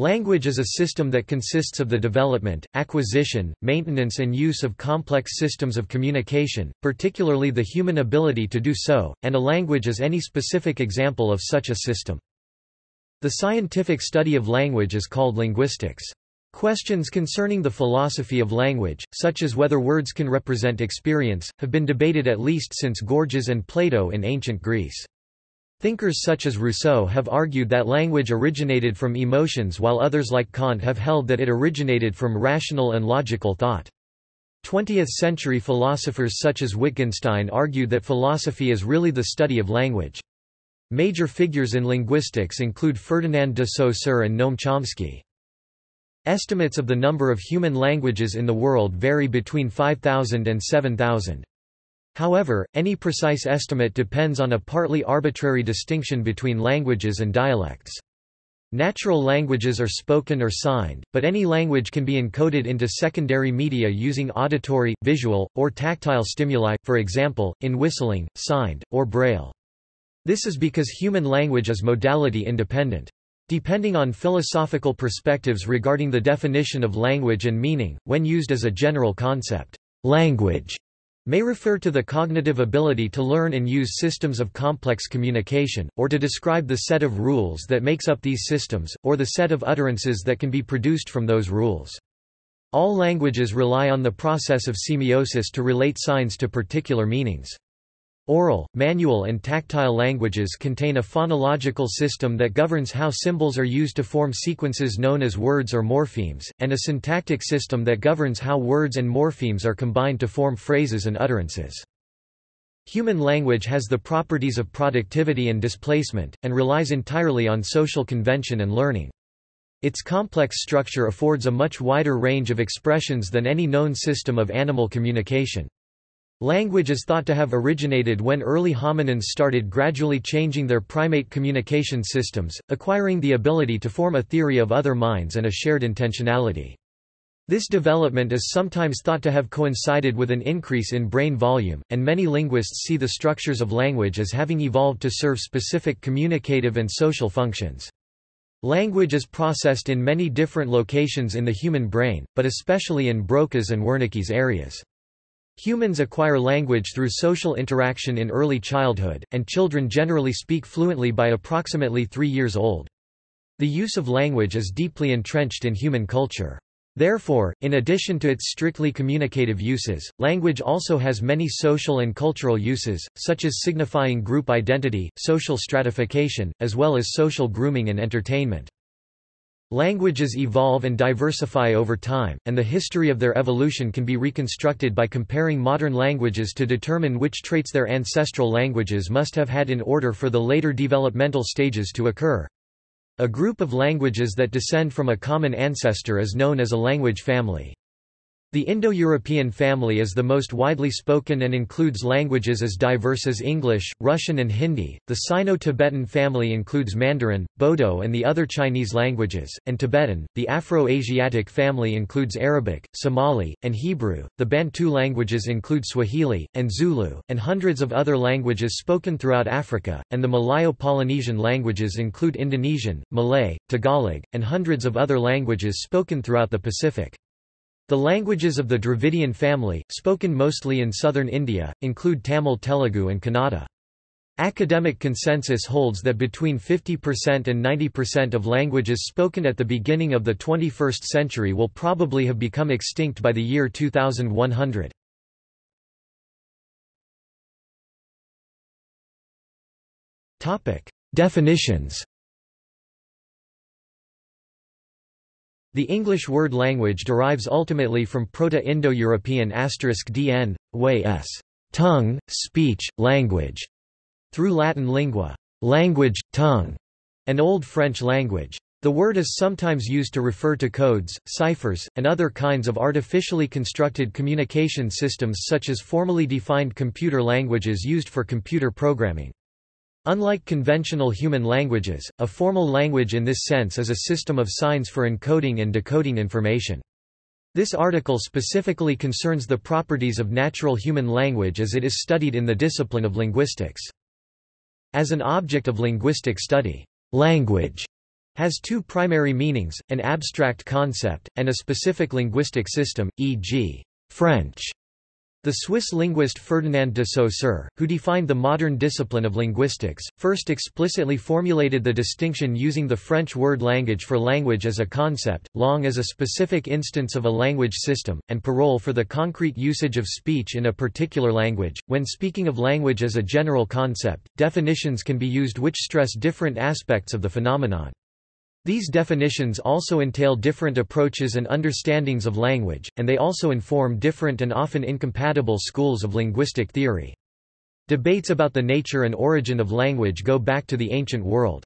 Language is a system that consists of the development, acquisition, maintenance and use of complex systems of communication, particularly the human ability to do so, and a language is any specific example of such a system. The scientific study of language is called linguistics. Questions concerning the philosophy of language, such as whether words can represent experience, have been debated at least since Gorgias and Plato in ancient Greece. Thinkers such as Rousseau have argued that language originated from emotions while others like Kant have held that it originated from rational and logical thought. 20th-century philosophers such as Wittgenstein argued that philosophy is really the study of language. Major figures in linguistics include Ferdinand de Saussure and Noam Chomsky. Estimates of the number of human languages in the world vary between 5,000 and 7,000. However, any precise estimate depends on a partly arbitrary distinction between languages and dialects. Natural languages are spoken or signed, but any language can be encoded into secondary media using auditory, visual, or tactile stimuli, for example, in whistling, signed, or braille. This is because human language is modality independent. Depending on philosophical perspectives regarding the definition of language and meaning, when used as a general concept, language may refer to the cognitive ability to learn and use systems of complex communication, or to describe the set of rules that makes up these systems, or the set of utterances that can be produced from those rules. All languages rely on the process of semiosis to relate signs to particular meanings. Oral, manual and tactile languages contain a phonological system that governs how symbols are used to form sequences known as words or morphemes, and a syntactic system that governs how words and morphemes are combined to form phrases and utterances. Human language has the properties of productivity and displacement, and relies entirely on social convention and learning. Its complex structure affords a much wider range of expressions than any known system of animal communication. Language is thought to have originated when early hominins started gradually changing their primate communication systems, acquiring the ability to form a theory of other minds and a shared intentionality. This development is sometimes thought to have coincided with an increase in brain volume, and many linguists see the structures of language as having evolved to serve specific communicative and social functions. Language is processed in many different locations in the human brain, but especially in Broca's and Wernicke's areas. Humans acquire language through social interaction in early childhood, and children generally speak fluently by approximately three years old. The use of language is deeply entrenched in human culture. Therefore, in addition to its strictly communicative uses, language also has many social and cultural uses, such as signifying group identity, social stratification, as well as social grooming and entertainment. Languages evolve and diversify over time, and the history of their evolution can be reconstructed by comparing modern languages to determine which traits their ancestral languages must have had in order for the later developmental stages to occur. A group of languages that descend from a common ancestor is known as a language family. The Indo-European family is the most widely spoken and includes languages as diverse as English, Russian and Hindi. The Sino-Tibetan family includes Mandarin, Bodo and the other Chinese languages, and Tibetan. The Afro-Asiatic family includes Arabic, Somali, and Hebrew. The Bantu languages include Swahili and Zulu, and hundreds of other languages spoken throughout Africa, and the Malayo-Polynesian languages include Indonesian, Malay, Tagalog, and hundreds of other languages spoken throughout the Pacific. The languages of the Dravidian family, spoken mostly in southern India, include Tamil Telugu and Kannada. Academic consensus holds that between 50% and 90% of languages spoken at the beginning of the 21st century will probably have become extinct by the year 2100. Definitions The English word language derives ultimately from Proto-Indo-European dn, way s, tongue, speech, language, through Latin lingua, language, tongue, and Old French language. The word is sometimes used to refer to codes, ciphers, and other kinds of artificially constructed communication systems such as formally defined computer languages used for computer programming. Unlike conventional human languages, a formal language in this sense is a system of signs for encoding and decoding information. This article specifically concerns the properties of natural human language as it is studied in the discipline of linguistics. As an object of linguistic study, language has two primary meanings, an abstract concept, and a specific linguistic system, e.g. French. The Swiss linguist Ferdinand de Saussure, who defined the modern discipline of linguistics, first explicitly formulated the distinction using the French word langage for language as a concept, langue as a specific instance of a language system, and parole for the concrete usage of speech in a particular language. When speaking of language as a general concept, definitions can be used which stress different aspects of the phenomenon. These definitions also entail different approaches and understandings of language, and they also inform different and often incompatible schools of linguistic theory. Debates about the nature and origin of language go back to the ancient world.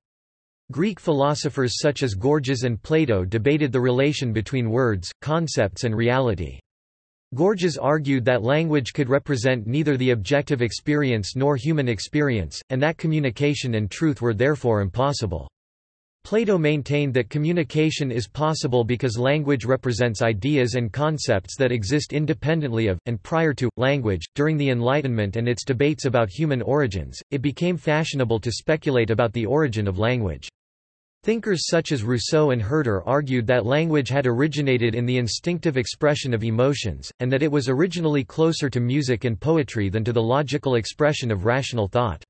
Greek philosophers such as Gorgias and Plato debated the relation between words, concepts and reality. Gorgias argued that language could represent neither the objective experience nor human experience, and that communication and truth were therefore impossible. Plato maintained that communication is possible because language represents ideas and concepts that exist independently of, and prior to, language. During the Enlightenment and its debates about human origins, it became fashionable to speculate about the origin of language. Thinkers such as Rousseau and Herder argued that language had originated in the instinctive expression of emotions, and that it was originally closer to music and poetry than to the logical expression of rational thought.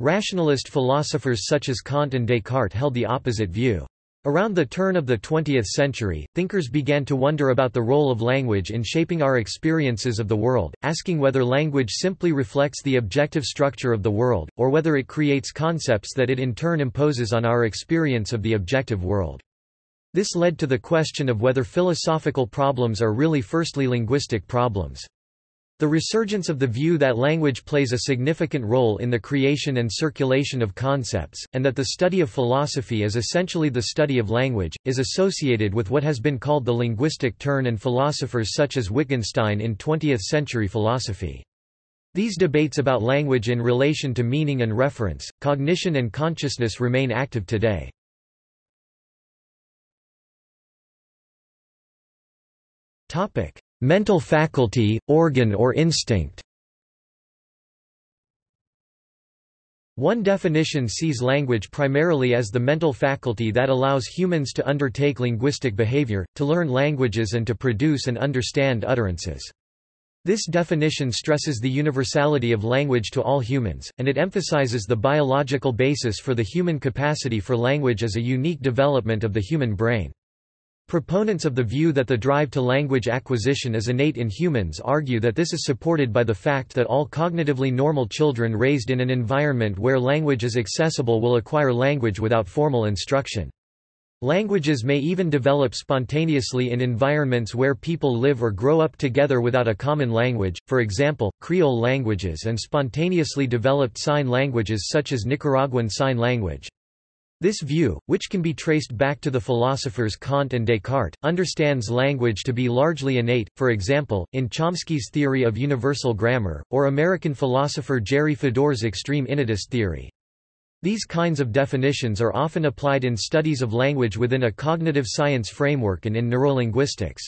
Rationalist philosophers such as Kant and Descartes held the opposite view. Around the turn of the 20th century, thinkers began to wonder about the role of language in shaping our experiences of the world, asking whether language simply reflects the objective structure of the world, or whether it creates concepts that it in turn imposes on our experience of the objective world. This led to the question of whether philosophical problems are really firstly linguistic problems. The resurgence of the view that language plays a significant role in the creation and circulation of concepts, and that the study of philosophy is essentially the study of language, is associated with what has been called the linguistic turn and philosophers such as Wittgenstein in 20th-century philosophy. These debates about language in relation to meaning and reference, cognition and consciousness remain active today. Topic: Mental faculty, organ or instinct One definition sees language primarily as the mental faculty that allows humans to undertake linguistic behavior, to learn languages and to produce and understand utterances. This definition stresses the universality of language to all humans, and it emphasizes the biological basis for the human capacity for language as a unique development of the human brain. Proponents of the view that the drive to language acquisition is innate in humans argue that this is supported by the fact that all cognitively normal children raised in an environment where language is accessible will acquire language without formal instruction. Languages may even develop spontaneously in environments where people live or grow up together without a common language, for example, Creole languages and spontaneously developed sign languages such as Nicaraguan Sign Language. This view, which can be traced back to the philosophers Kant and Descartes, understands language to be largely innate, for example, in Chomsky's theory of universal grammar, or American philosopher Jerry Fodor's extreme innatist theory. These kinds of definitions are often applied in studies of language within a cognitive science framework and in neurolinguistics.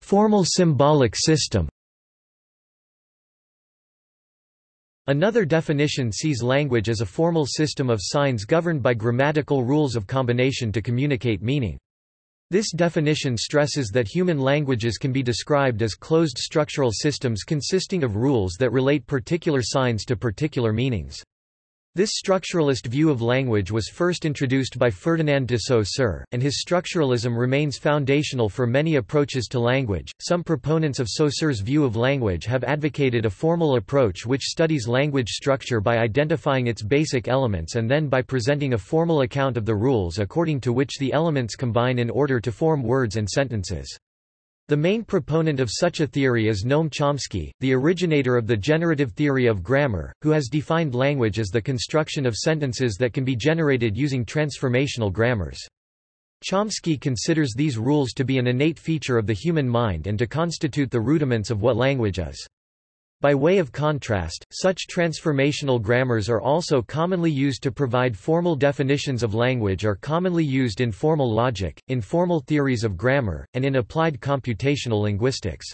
Formal symbolic system Another definition sees language as a formal system of signs governed by grammatical rules of combination to communicate meaning. This definition stresses that human languages can be described as closed structural systems consisting of rules that relate particular signs to particular meanings. This structuralist view of language was first introduced by Ferdinand de Saussure, and his structuralism remains foundational for many approaches to language. Some proponents of Saussure's view of language have advocated a formal approach which studies language structure by identifying its basic elements and then by presenting a formal account of the rules according to which the elements combine in order to form words and sentences. The main proponent of such a theory is Noam Chomsky, the originator of the generative theory of grammar, who has defined language as the construction of sentences that can be generated using transformational grammars. Chomsky considers these rules to be an innate feature of the human mind and to constitute the rudiments of what language is. By way of contrast, such transformational grammars are also commonly used to provide formal definitions of language are commonly used in formal logic, in formal theories of grammar, and in applied computational linguistics.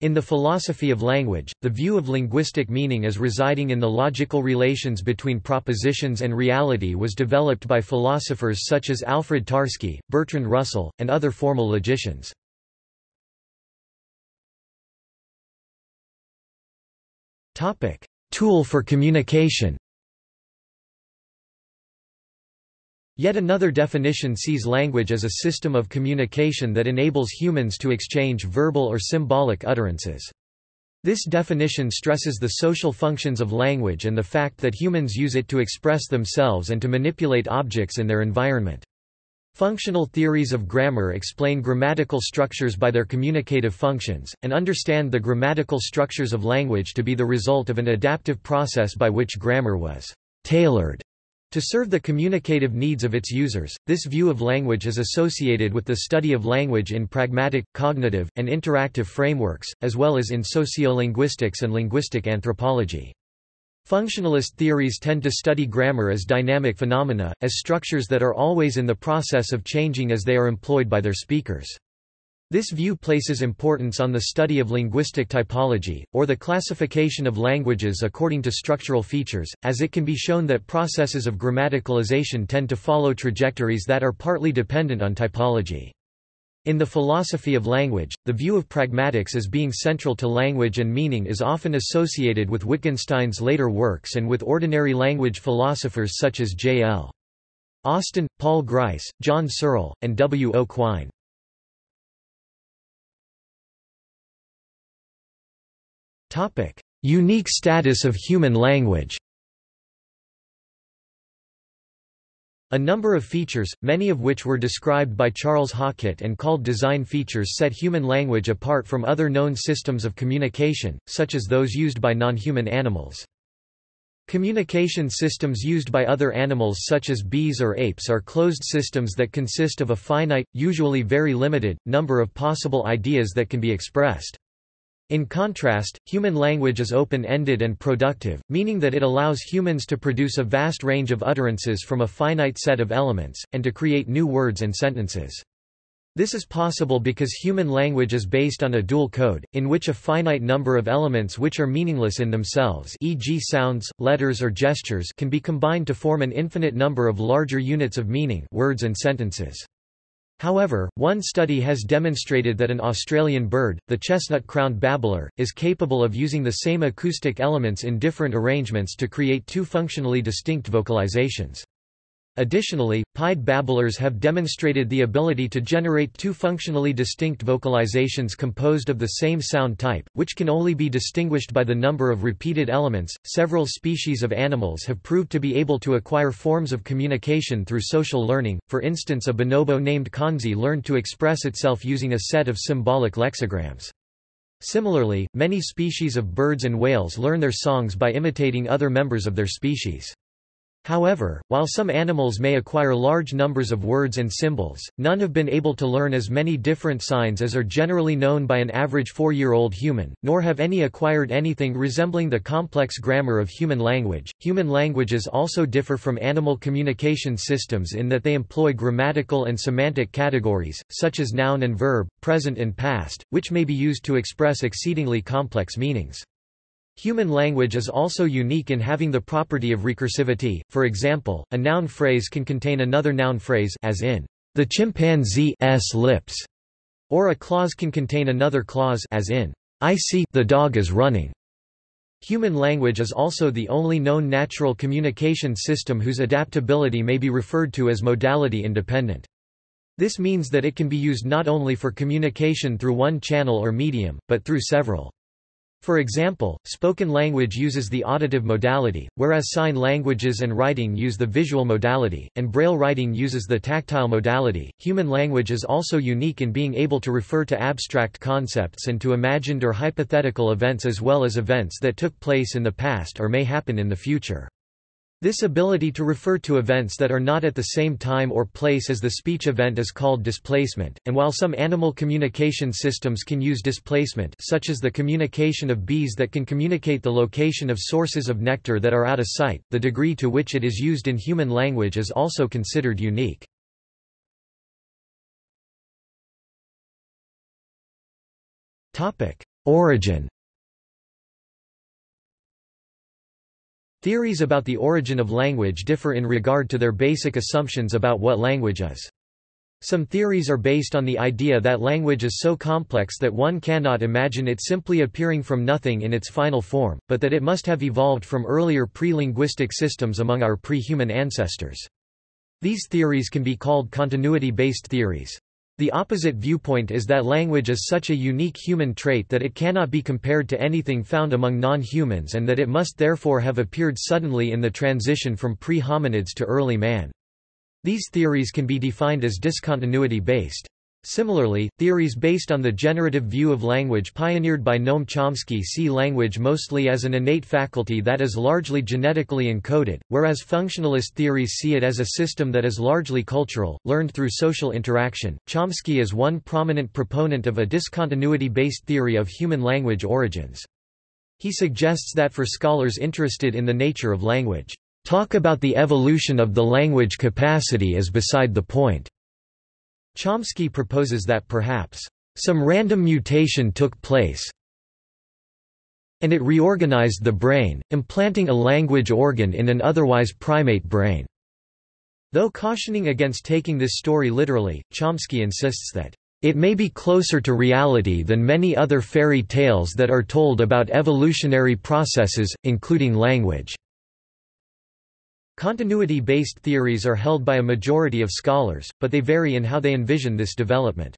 In the philosophy of language, the view of linguistic meaning as residing in the logical relations between propositions and reality was developed by philosophers such as Alfred Tarski, Bertrand Russell, and other formal logicians. Tool for communication Yet another definition sees language as a system of communication that enables humans to exchange verbal or symbolic utterances. This definition stresses the social functions of language and the fact that humans use it to express themselves and to manipulate objects in their environment. Functional theories of grammar explain grammatical structures by their communicative functions, and understand the grammatical structures of language to be the result of an adaptive process by which grammar was tailored to serve the communicative needs of its users, this view of language is associated with the study of language in pragmatic, cognitive, and interactive frameworks, as well as in sociolinguistics and linguistic anthropology. Functionalist theories tend to study grammar as dynamic phenomena, as structures that are always in the process of changing as they are employed by their speakers. This view places importance on the study of linguistic typology, or the classification of languages according to structural features, as it can be shown that processes of grammaticalization tend to follow trajectories that are partly dependent on typology. In the philosophy of language, the view of pragmatics as being central to language and meaning is often associated with Wittgenstein's later works and with ordinary language philosophers such as J. L. Austin, Paul Grice, John Searle, and W. O. Quine. Unique status of human language. A number of features, many of which were described by Charles Hockett and called design features set human language apart from other known systems of communication, such as those used by non-human animals. Communication systems used by other animals such as bees or apes are closed systems that consist of a finite, usually very limited, number of possible ideas that can be expressed. In contrast, human language is open-ended and productive, meaning that it allows humans to produce a vast range of utterances from a finite set of elements, and to create new words and sentences. This is possible because human language is based on a dual code, in which a finite number of elements which are meaningless in themselves e.g. sounds, letters or gestures can be combined to form an infinite number of larger units of meaning words and sentences. However, one study has demonstrated that an Australian bird, the chestnut-crowned babbler, is capable of using the same acoustic elements in different arrangements to create two functionally distinct vocalizations. Additionally, pied babblers have demonstrated the ability to generate two functionally distinct vocalizations composed of the same sound type, which can only be distinguished by the number of repeated elements. Several species of animals have proved to be able to acquire forms of communication through social learning. For instance, a bonobo named Kanzi learned to express itself using a set of symbolic lexigrams. Similarly, many species of birds and whales learn their songs by imitating other members of their species. However, while some animals may acquire large numbers of words and symbols, none have been able to learn as many different signs as are generally known by an average four-year-old human, nor have any acquired anything resembling the complex grammar of human language. Human languages also differ from animal communication systems in that they employ grammatical and semantic categories, such as noun and verb, present and past, which may be used to express exceedingly complex meanings. Human language is also unique in having the property of recursivity, for example, a noun phrase can contain another noun phrase as in, the chimpanzee's lips, or a clause can contain another clause as in, I see, the dog is running. Human language is also the only known natural communication system whose adaptability may be referred to as modality independent. This means that it can be used not only for communication through one channel or medium, but through several. For example, spoken language uses the auditive modality, whereas sign languages and writing use the visual modality, and braille writing uses the tactile modality. Human language is also unique in being able to refer to abstract concepts and to imagined or hypothetical events as well as events that took place in the past or may happen in the future. This ability to refer to events that are not at the same time or place as the speech event is called displacement, and while some animal communication systems can use displacement such as the communication of bees that can communicate the location of sources of nectar that are out of sight, the degree to which it is used in human language is also considered unique. Origin Theories about the origin of language differ in regard to their basic assumptions about what language is. Some theories are based on the idea that language is so complex that one cannot imagine it simply appearing from nothing in its final form, but that it must have evolved from earlier pre-linguistic systems among our pre-human ancestors. These theories can be called continuity-based theories. The opposite viewpoint is that language is such a unique human trait that it cannot be compared to anything found among non-humans and that it must therefore have appeared suddenly in the transition from pre-hominids to early man. These theories can be defined as discontinuity-based. Similarly, theories based on the generative view of language pioneered by Noam Chomsky see language mostly as an innate faculty that is largely genetically encoded, whereas functionalist theories see it as a system that is largely cultural, learned through social interaction. Chomsky is one prominent proponent of a discontinuity-based theory of human language origins. He suggests that for scholars interested in the nature of language, talk about the evolution of the language capacity is beside the point. Chomsky proposes that perhaps, "...some random mutation took place and it reorganized the brain, implanting a language organ in an otherwise primate brain." Though cautioning against taking this story literally, Chomsky insists that, "...it may be closer to reality than many other fairy tales that are told about evolutionary processes, including language." Continuity-based theories are held by a majority of scholars, but they vary in how they envision this development.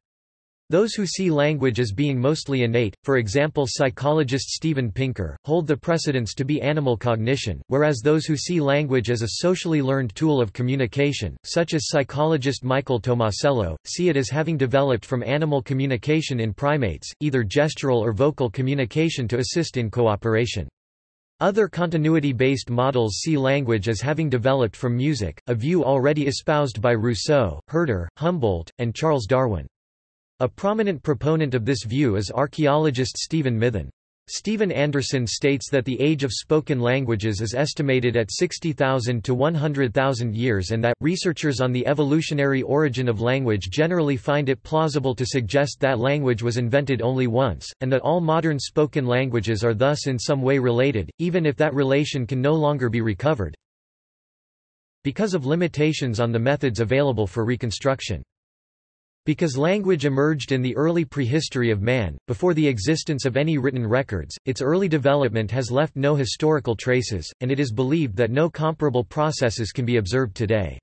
Those who see language as being mostly innate, for example psychologist Steven Pinker, hold the precedence to be animal cognition, whereas those who see language as a socially learned tool of communication, such as psychologist Michael Tomasello, see it as having developed from animal communication in primates, either gestural or vocal communication to assist in cooperation. Other continuity-based models see language as having developed from music, a view already espoused by Rousseau, Herder, Humboldt, and Charles Darwin. A prominent proponent of this view is archaeologist Stephen Mithen. Stephen Anderson states that the age of spoken languages is estimated at 60,000 to 100,000 years and that, researchers on the evolutionary origin of language generally find it plausible to suggest that language was invented only once, and that all modern spoken languages are thus in some way related, even if that relation can no longer be recovered because of limitations on the methods available for reconstruction. Because language emerged in the early prehistory of man, before the existence of any written records, its early development has left no historical traces, and it is believed that no comparable processes can be observed today.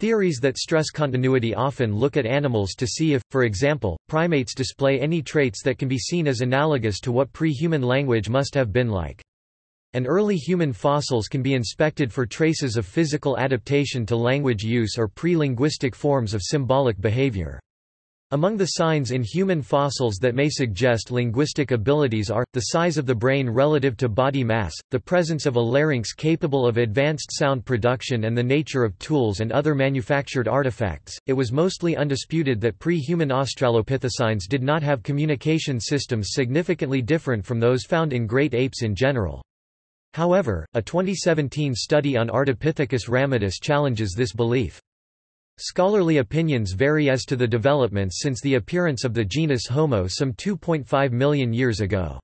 Theories that stress continuity often look at animals to see if, for example, primates display any traits that can be seen as analogous to what pre-human language must have been like. And early human fossils can be inspected for traces of physical adaptation to language use or pre-linguistic forms of symbolic behavior. Among the signs in human fossils that may suggest linguistic abilities are, the size of the brain relative to body mass, the presence of a larynx capable of advanced sound production and the nature of tools and other manufactured artifacts. It was mostly undisputed that pre-human australopithecines did not have communication systems significantly different from those found in great apes in general. However, a 2017 study on Ardipithecus ramidus challenges this belief. Scholarly opinions vary as to the developments since the appearance of the genus Homo some 2.5 million years ago.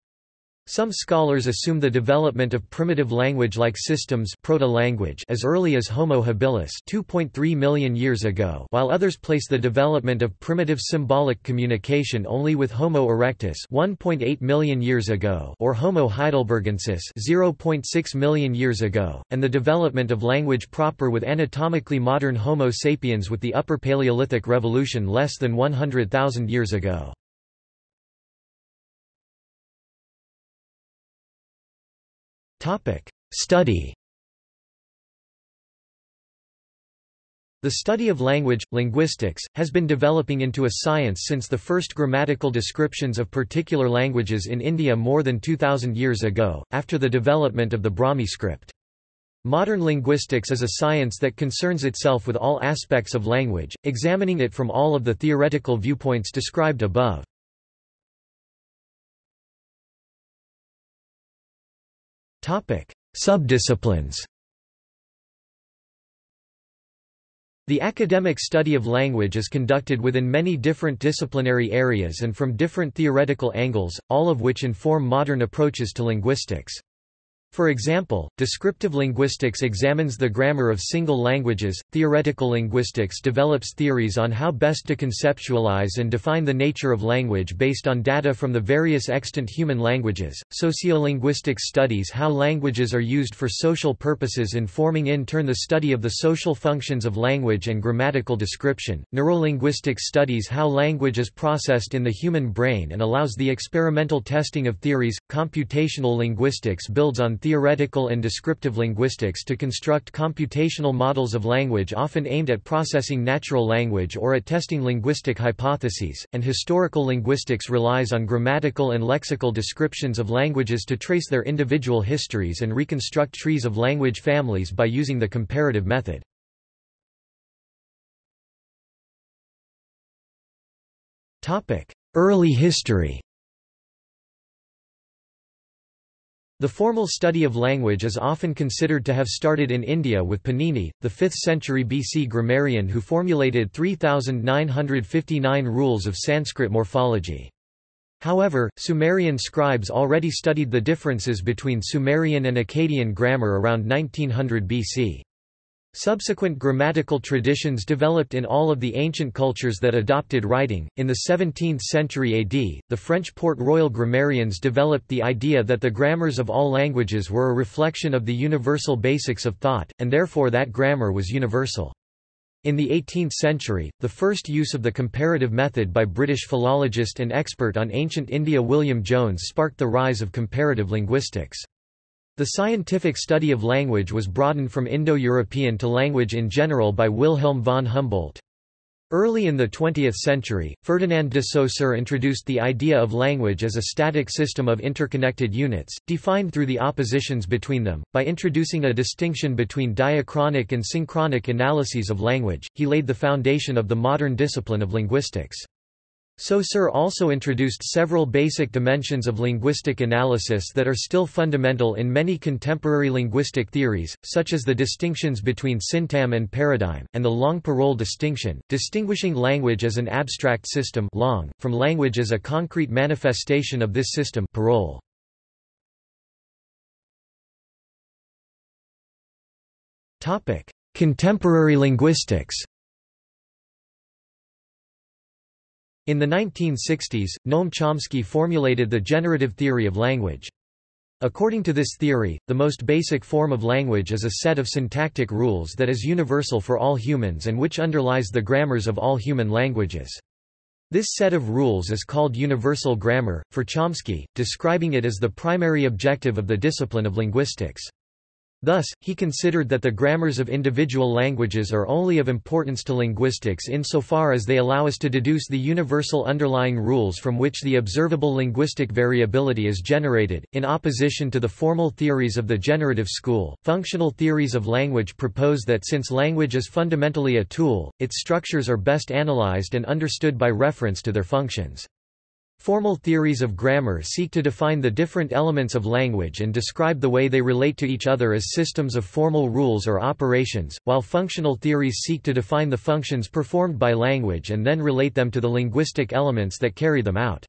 Some scholars assume the development of primitive language-like systems proto-language as early as Homo habilis 2.3 million years ago while others place the development of primitive symbolic communication only with Homo erectus 1.8 million years ago or Homo heidelbergensis 0.6 million years ago, and the development of language proper with anatomically modern Homo sapiens with the Upper Paleolithic Revolution less than 100,000 years ago. Study The study of language, linguistics, has been developing into a science since the first grammatical descriptions of particular languages in India more than 2,000 years ago, after the development of the Brahmi script. Modern linguistics is a science that concerns itself with all aspects of language, examining it from all of the theoretical viewpoints described above. Subdisciplines The academic study of language is conducted within many different disciplinary areas and from different theoretical angles, all of which inform modern approaches to linguistics. For example, descriptive linguistics examines the grammar of single languages, theoretical linguistics develops theories on how best to conceptualize and define the nature of language based on data from the various extant human languages, sociolinguistics studies how languages are used for social purposes informing in turn the study of the social functions of language and grammatical description, neurolinguistics studies how language is processed in the human brain and allows the experimental testing of theories, computational linguistics builds on theoretical and descriptive linguistics to construct computational models of language often aimed at processing natural language or at testing linguistic hypotheses, and historical linguistics relies on grammatical and lexical descriptions of languages to trace their individual histories and reconstruct trees of language families by using the comparative method. Early history The formal study of language is often considered to have started in India with Panini, the 5th century BC grammarian who formulated 3,959 rules of Sanskrit morphology. However, Sumerian scribes already studied the differences between Sumerian and Akkadian grammar around 1900 BC. Subsequent grammatical traditions developed in all of the ancient cultures that adopted writing. In the 17th century AD, the French Port Royal grammarians developed the idea that the grammars of all languages were a reflection of the universal basics of thought, and therefore that grammar was universal. In the 18th century, the first use of the comparative method by British philologist and expert on ancient India William Jones sparked the rise of comparative linguistics. The scientific study of language was broadened from Indo-European to language in general by Wilhelm von Humboldt. Early in the 20th century, Ferdinand de Saussure introduced the idea of language as a static system of interconnected units, defined through the oppositions between them. By introducing a distinction between diachronic and synchronic analyses of language, he laid the foundation of the modern discipline of linguistics. Saussure also introduced several basic dimensions of linguistic analysis that are still fundamental in many contemporary linguistic theories, such as the distinctions between syntagm and paradigm, and the langue-parole distinction, distinguishing language as an abstract system langue, from language as a concrete manifestation of this system parole. Contemporary linguistics In the 1960s, Noam Chomsky formulated the generative theory of language. According to this theory, the most basic form of language is a set of syntactic rules that is universal for all humans and which underlies the grammars of all human languages. This set of rules is called universal grammar, for Chomsky, describing it as the primary objective of the discipline of linguistics. Thus, he considered that the grammars of individual languages are only of importance to linguistics insofar as they allow us to deduce the universal underlying rules from which the observable linguistic variability is generated. In opposition to the formal theories of the generative school, functional theories of language propose that since language is fundamentally a tool, its structures are best analyzed and understood by reference to their functions. Formal theories of grammar seek to define the different elements of language and describe the way they relate to each other as systems of formal rules or operations, while functional theories seek to define the functions performed by language and then relate them to the linguistic elements that carry them out.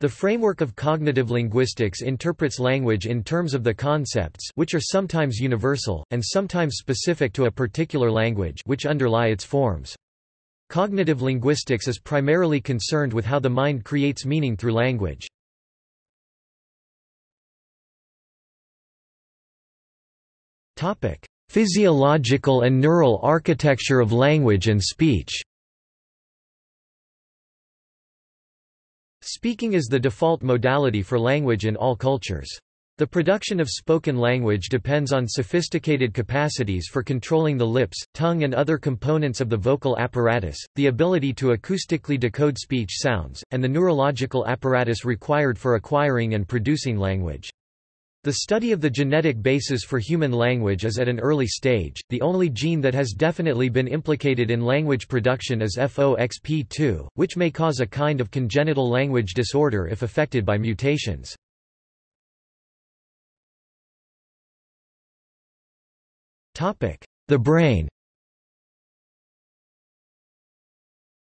The framework of cognitive linguistics interprets language in terms of the concepts which are sometimes universal, and sometimes specific to a particular language which underlie its forms. Cognitive linguistics is primarily concerned with how the mind creates meaning through language. Physiological and neural architecture of language and speech Speaking is the default modality for language in all cultures. The production of spoken language depends on sophisticated capacities for controlling the lips, tongue and other components of the vocal apparatus, the ability to acoustically decode speech sounds, and the neurological apparatus required for acquiring and producing language. The study of the genetic basis for human language is at an early stage. The only gene that has definitely been implicated in language production is FOXP2, which may cause a kind of congenital language disorder if affected by mutations. The brain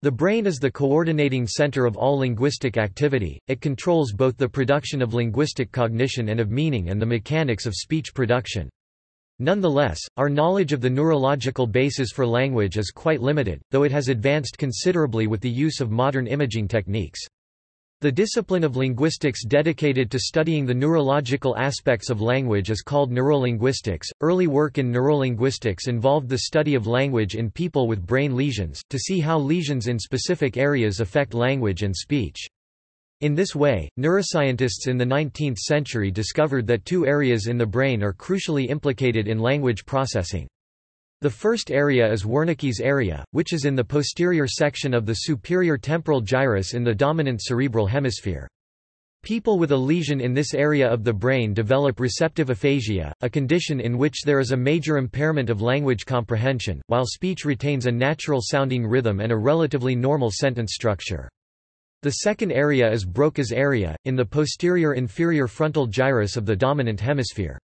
The brain is the coordinating center of all linguistic activity, it controls both the production of linguistic cognition and of meaning and the mechanics of speech production. Nonetheless, our knowledge of the neurological basis for language is quite limited, though it has advanced considerably with the use of modern imaging techniques. The discipline of linguistics dedicated to studying the neurological aspects of language is called neurolinguistics. Early work in neurolinguistics involved the study of language in people with brain lesions, to see how lesions in specific areas affect language and speech. In this way, neuroscientists in the 19th century discovered that two areas in the brain are crucially implicated in language processing. The first area is Wernicke's area, which is in the posterior section of the superior temporal gyrus in the dominant cerebral hemisphere. People with a lesion in this area of the brain develop receptive aphasia, a condition in which there is a major impairment of language comprehension, while speech retains a natural-sounding rhythm and a relatively normal sentence structure. The second area is Broca's area, in the posterior inferior frontal gyrus of the dominant hemisphere.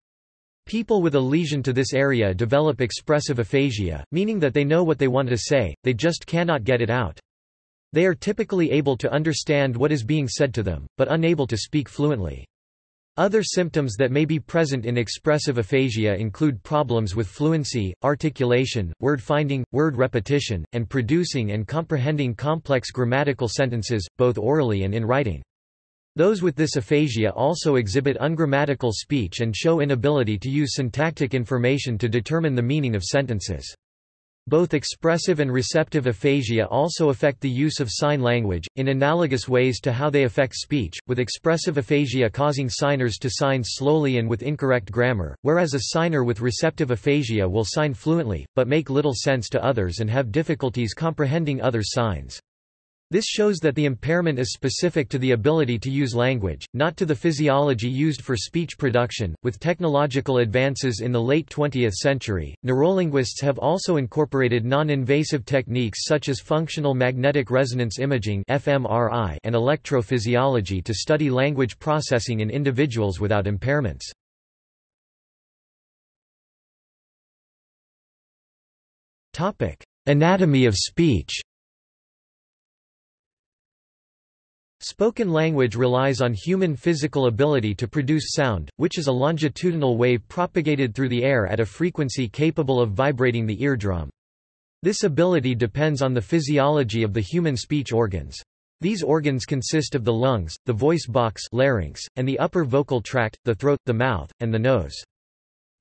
People with a lesion to this area develop expressive aphasia, meaning that they know what they want to say, they just cannot get it out. They are typically able to understand what is being said to them, but unable to speak fluently. Other symptoms that may be present in expressive aphasia include problems with fluency, articulation, word finding, word repetition, and producing and comprehending complex grammatical sentences, both orally and in writing. Those with this aphasia also exhibit ungrammatical speech and show inability to use syntactic information to determine the meaning of sentences. Both expressive and receptive aphasia also affect the use of sign language, in analogous ways to how they affect speech, with expressive aphasia causing signers to sign slowly and with incorrect grammar, whereas a signer with receptive aphasia will sign fluently, but make little sense to others and have difficulties comprehending others' signs. This shows that the impairment is specific to the ability to use language, not to the physiology used for speech production. With technological advances in the late 20th century, neurolinguists have also incorporated non-invasive techniques such as functional magnetic resonance imaging (fMRI) and electrophysiology to study language processing in individuals without impairments. Topic: Anatomy of speech. Spoken language relies on human physical ability to produce sound, which is a longitudinal wave propagated through the air at a frequency capable of vibrating the eardrum. This ability depends on the physiology of the human speech organs. These organs consist of the lungs, the voice box larynx, and the upper vocal tract, the throat, the mouth, and the nose.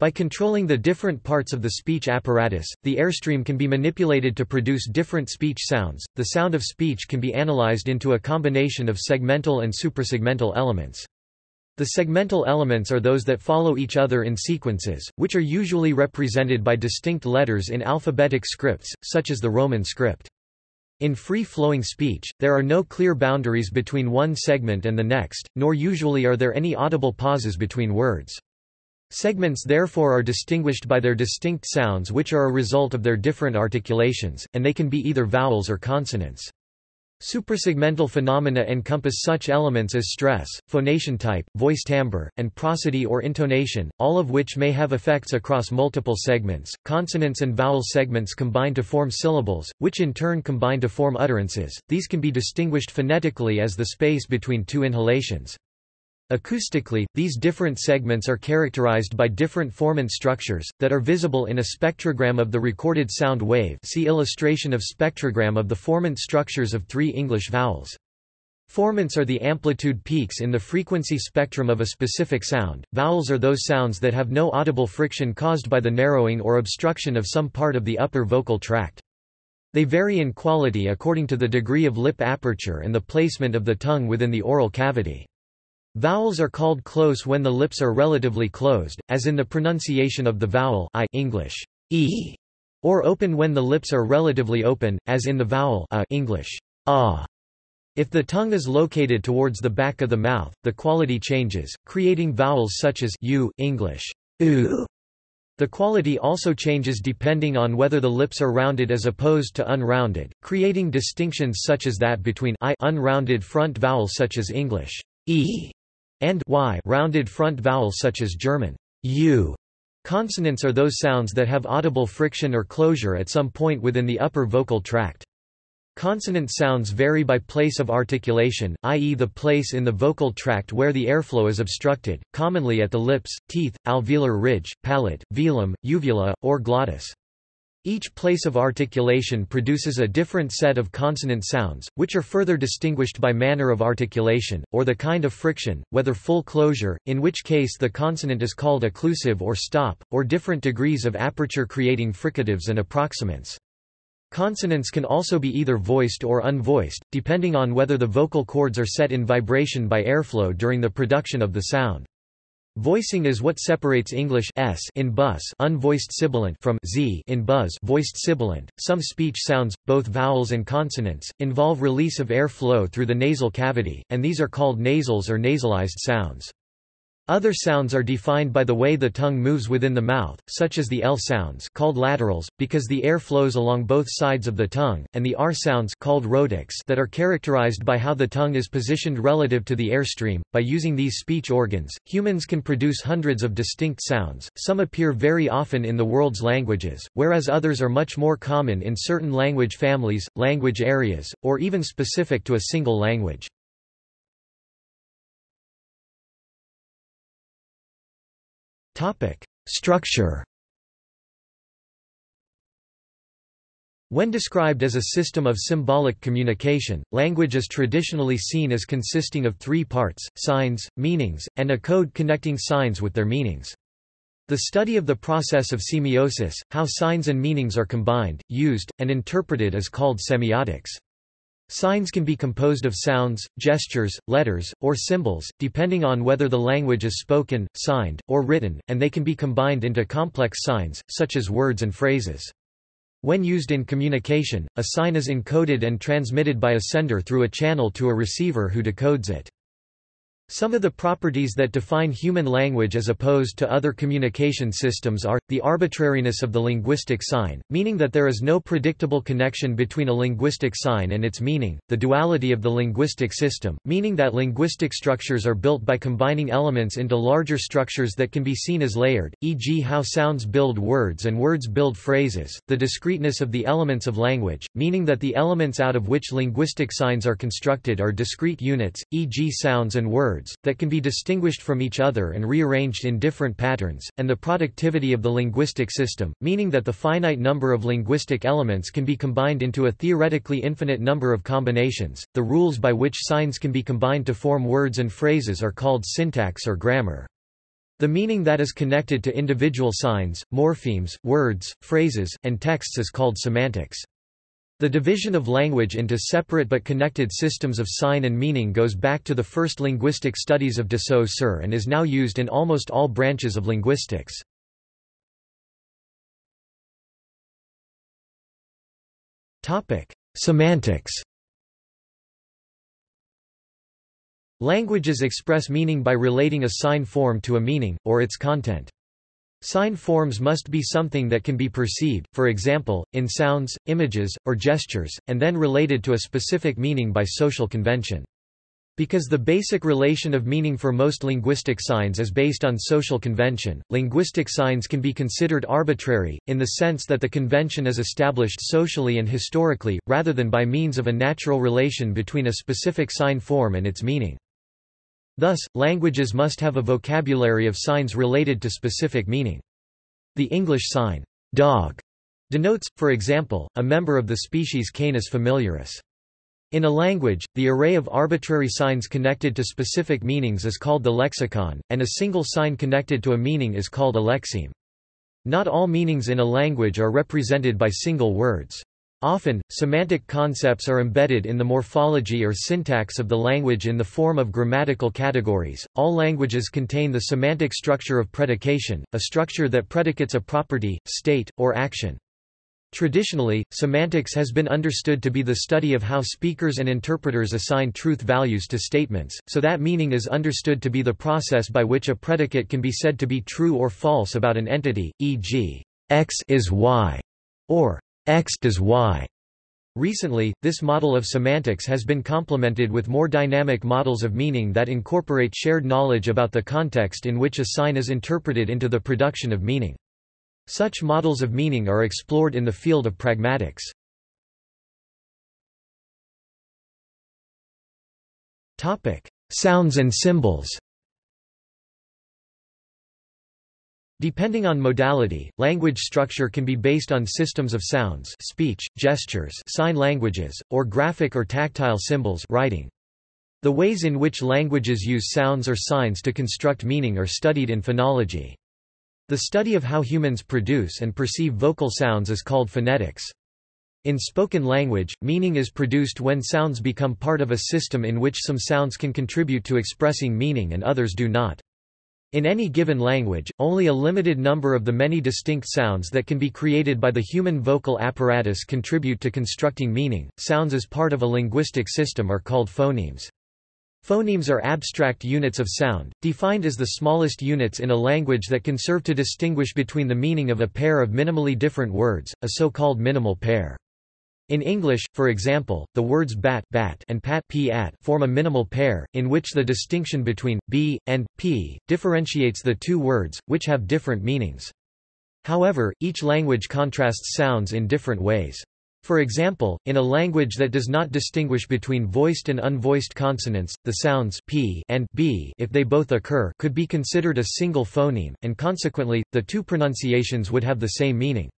By controlling the different parts of the speech apparatus, the airstream can be manipulated to produce different speech sounds. The sound of speech can be analyzed into a combination of segmental and suprasegmental elements. The segmental elements are those that follow each other in sequences, which are usually represented by distinct letters in alphabetic scripts, such as the Roman script. In free-flowing speech, there are no clear boundaries between one segment and the next, nor usually are there any audible pauses between words. Segments therefore are distinguished by their distinct sounds which are a result of their different articulations, and they can be either vowels or consonants. Suprasegmental phenomena encompass such elements as stress, phonation type, voice timbre, and prosody or intonation, all of which may have effects across multiple segments. Consonants and vowel segments combine to form syllables, which in turn combine to form utterances. These can be distinguished phonetically as the space between two inhalations. Acoustically, these different segments are characterized by different formant structures, that are visible in a spectrogram of the recorded sound wave see illustration of spectrogram of the formant structures of three English vowels. Formants are the amplitude peaks in the frequency spectrum of a specific sound, vowels are those sounds that have no audible friction caused by the narrowing or obstruction of some part of the upper vocal tract. They vary in quality according to the degree of lip aperture and the placement of the tongue within the oral cavity. Vowels are called close when the lips are relatively closed, as in the pronunciation of the vowel I English, e, or open when the lips are relatively open, as in the vowel a English, ah. If the tongue is located towards the back of the mouth, the quality changes, creating vowels such as u English, u. The quality also changes depending on whether the lips are rounded as opposed to unrounded, creating distinctions such as that between i unrounded front vowel such as English e and y rounded front vowels such as German u. Consonants are those sounds that have audible friction or closure at some point within the upper vocal tract. Consonant sounds vary by place of articulation, i.e. the place in the vocal tract where the airflow is obstructed, commonly at the lips, teeth, alveolar ridge, palate, velum, uvula, or glottis. Each place of articulation produces a different set of consonant sounds, which are further distinguished by manner of articulation, or the kind of friction, whether full closure, in which case the consonant is called occlusive or stop, or different degrees of aperture creating fricatives and approximants. Consonants can also be either voiced or unvoiced, depending on whether the vocal cords are set in vibration by airflow during the production of the sound. Voicing is what separates English s in bus unvoiced sibilant from z in buzz voiced sibilant. Some speech sounds, both vowels and consonants, involve release of air flow through the nasal cavity, and these are called nasals or nasalized sounds. Other sounds are defined by the way the tongue moves within the mouth, such as the L sounds called laterals, because the air flows along both sides of the tongue, and the R sounds called rhotics that are characterized by how the tongue is positioned relative to the airstream. By using these speech organs, humans can produce hundreds of distinct sounds, some appear very often in the world's languages, whereas others are much more common in certain language families, language areas, or even specific to a single language. Structure. When described as a system of symbolic communication, language is traditionally seen as consisting of three parts, signs, meanings, and a code connecting signs with their meanings. The study of the process of semiosis, how signs and meanings are combined, used, and interpreted is called semiotics. Signs can be composed of sounds, gestures, letters, or symbols, depending on whether the language is spoken, signed, or written, and they can be combined into complex signs, such as words and phrases. When used in communication, a sign is encoded and transmitted by a sender through a channel to a receiver who decodes it. Some of the properties that define human language as opposed to other communication systems are, the arbitrariness of the linguistic sign, meaning that there is no predictable connection between a linguistic sign and its meaning, the duality of the linguistic system, meaning that linguistic structures are built by combining elements into larger structures that can be seen as layered, e.g. how sounds build words and words build phrases, the discreteness of the elements of language, meaning that the elements out of which linguistic signs are constructed are discrete units, e.g. sounds and words, words, that can be distinguished from each other and rearranged in different patterns, and the productivity of the linguistic system, meaning that the finite number of linguistic elements can be combined into a theoretically infinite number of combinations. The rules by which signs can be combined to form words and phrases are called syntax or grammar. The meaning that is connected to individual signs, morphemes, words, phrases, and texts is called semantics. The division of language into separate but connected systems of sign and meaning goes back to the first linguistic studies of de Saussure and is now used in almost all branches of linguistics. Semantics Languages express meaning by relating a sign form to a meaning, or its content. Sign forms must be something that can be perceived, for example, in sounds, images, or gestures, and then related to a specific meaning by social convention. Because the basic relation of meaning for most linguistic signs is based on social convention, linguistic signs can be considered arbitrary, in the sense that the convention is established socially and historically, rather than by means of a natural relation between a specific sign form and its meaning. Thus, languages must have a vocabulary of signs related to specific meaning. The English sign, dog, denotes, for example, a member of the species Canis familiaris. In a language, the array of arbitrary signs connected to specific meanings is called the lexicon, and a single sign connected to a meaning is called a lexeme. Not all meanings in a language are represented by single words. Often, semantic concepts are embedded in the morphology or syntax of the language in the form of grammatical categories. All languages contain the semantic structure of predication, a structure that predicates a property, state, or action. Traditionally, semantics has been understood to be the study of how speakers and interpreters assign truth values to statements, so that meaning is understood to be the process by which a predicate can be said to be true or false about an entity, e.g., x is y, or X does Y. Recently, this model of semantics has been complemented with more dynamic models of meaning that incorporate shared knowledge about the context in which a sign is interpreted into the production of meaning. Such models of meaning are explored in the field of pragmatics. Sounds and symbols Depending on modality, language structure can be based on systems of sounds speech, gestures sign languages, or graphic or tactile symbols writing. The ways in which languages use sounds or signs to construct meaning are studied in phonology. The study of how humans produce and perceive vocal sounds is called phonetics. In spoken language, meaning is produced when sounds become part of a system in which some sounds can contribute to expressing meaning and others do not. In any given language, only a limited number of the many distinct sounds that can be created by the human vocal apparatus contribute to constructing meaning. Sounds as part of a linguistic system are called phonemes. Phonemes are abstract units of sound, defined as the smallest units in a language that can serve to distinguish between the meaning of a pair of minimally different words, a so-called minimal pair. In English, for example, the words bat, bat and pat pat form a minimal pair, in which the distinction between b and p differentiates the two words, which have different meanings. However, each language contrasts sounds in different ways. For example, in a language that does not distinguish between voiced and unvoiced consonants, the sounds p and b if they both occur could be considered a single phoneme, and consequently, the two pronunciations would have the same meaning.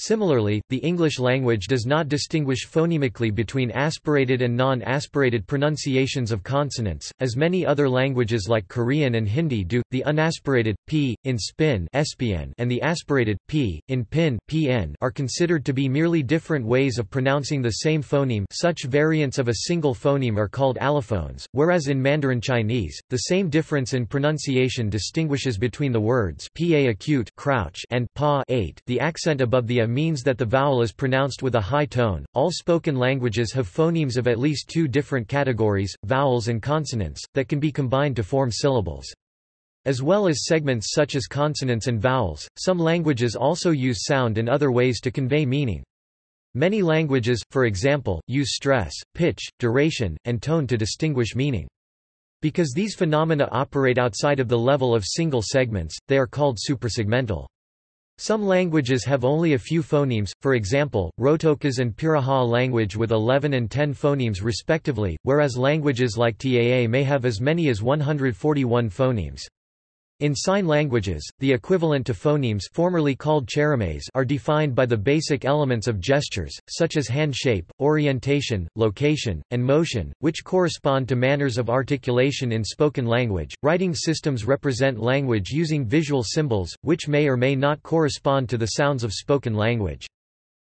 Similarly, the English language does not distinguish phonemically between aspirated and non-aspirated pronunciations of consonants, as many other languages like Korean and Hindi do. The unaspirated p in spin (spn) and the aspirated p in pin pn are considered to be merely different ways of pronouncing the same phoneme. Such variants of a single phoneme are called allophones, whereas in Mandarin Chinese, the same difference in pronunciation distinguishes between the words pa acute crouch and pa 8. The accent above the means that the vowel is pronounced with a high tone. All spoken languages have phonemes of at least two different categories, vowels and consonants, that can be combined to form syllables. As well as segments such as consonants and vowels, some languages also use sound in other ways to convey meaning. Many languages, for example, use stress, pitch, duration, and tone to distinguish meaning. Because these phenomena operate outside of the level of single segments, they are called suprasegmental. Some languages have only a few phonemes, for example, Rotokas and Piraha language with 11 and 10 phonemes respectively, whereas languages like Taa may have as many as 141 phonemes. In sign languages, the equivalent to phonemes formerly called are defined by the basic elements of gestures, such as hand shape, orientation, location, and motion, which correspond to manners of articulation in spoken language. Writing systems represent language using visual symbols, which may or may not correspond to the sounds of spoken language.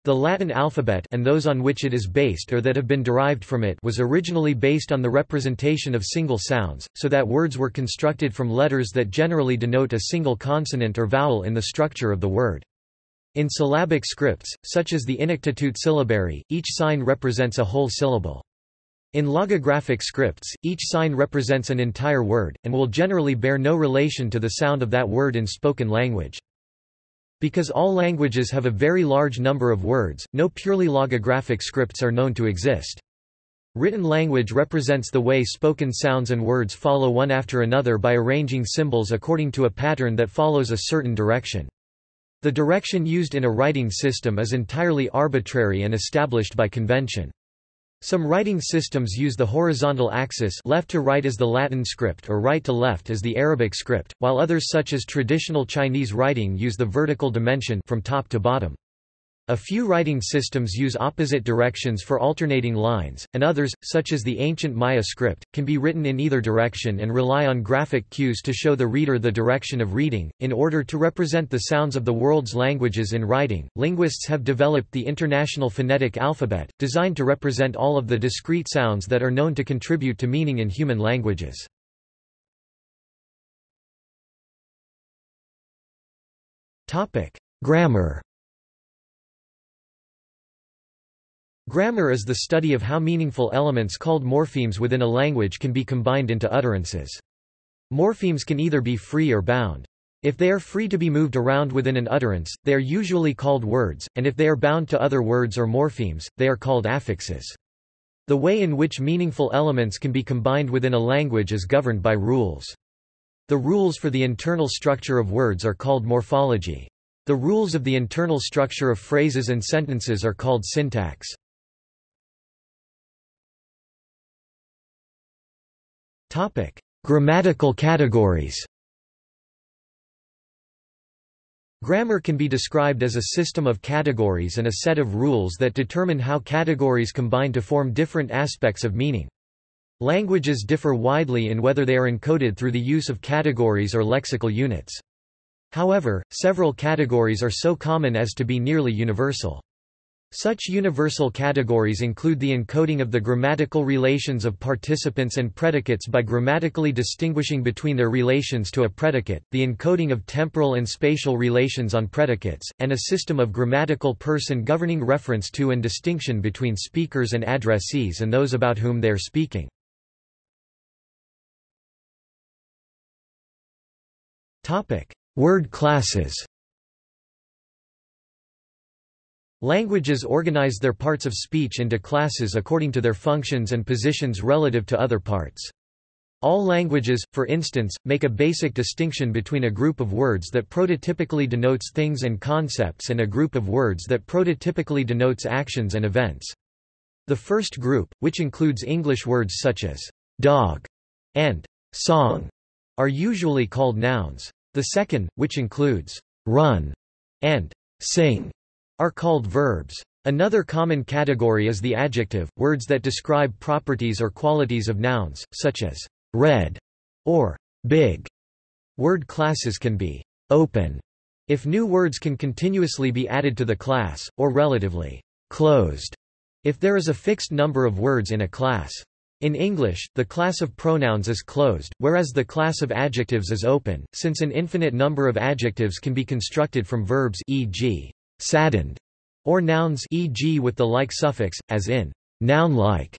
The Latin alphabet and those on which it is based or that have been derived from it was originally based on the representation of single sounds, so that words were constructed from letters that generally denote a single consonant or vowel in the structure of the word. In syllabic scripts, such as the Inuktitut syllabary, each sign represents a whole syllable. In logographic scripts, each sign represents an entire word, and will generally bear no relation to the sound of that word in spoken language. Because all languages have a very large number of words, no purely logographic scripts are known to exist. Written language represents the way spoken sounds and words follow one after another by arranging symbols according to a pattern that follows a certain direction. The direction used in a writing system is entirely arbitrary and established by convention. Some writing systems use the horizontal axis left to right as the Latin script or right to left as the Arabic script, while others such as traditional Chinese writing use the vertical dimension from top to bottom. A few writing systems use opposite directions for alternating lines, and others, such as the ancient Maya script, can be written in either direction and rely on graphic cues to show the reader the direction of reading. In order to represent the sounds of the world's languages in writing, linguists have developed the International Phonetic Alphabet, designed to represent all of the discrete sounds that are known to contribute to meaning in human languages. Grammar Grammar is the study of how meaningful elements called morphemes within a language can be combined into utterances. Morphemes can either be free or bound. If they are free to be moved around within an utterance, they are usually called words, and if they are bound to other words or morphemes, they are called affixes. The way in which meaningful elements can be combined within a language is governed by rules. The rules for the internal structure of words are called morphology. The rules of the internal structure of phrases and sentences are called syntax. Topic: Grammatical categories. Grammar can be described as a system of categories and a set of rules that determine how categories combine to form different aspects of meaning. Languages differ widely in whether they are encoded through the use of categories or lexical units. However, several categories are so common as to be nearly universal. Such universal categories include the encoding of the grammatical relations of participants and predicates by grammatically distinguishing between their relations to a predicate, the encoding of temporal and spatial relations on predicates, and a system of grammatical person governing reference to and distinction between speakers and addressees and those about whom they are speaking. Word classes Languages organize their parts of speech into classes according to their functions and positions relative to other parts. All languages, for instance, make a basic distinction between a group of words that prototypically denotes things and concepts and a group of words that prototypically denotes actions and events. The first group, which includes English words such as dog and song, are usually called nouns. The second, which includes run and sing, are called verbs. Another common category is the adjective, words that describe properties or qualities of nouns, such as red or big. Word classes can be open if new words can continuously be added to the class, or relatively closed if there is a fixed number of words in a class. In English, the class of pronouns is closed, whereas the class of adjectives is open, since an infinite number of adjectives can be constructed from verbs e.g saddened, or nouns e.g. with the like suffix, as in noun-like.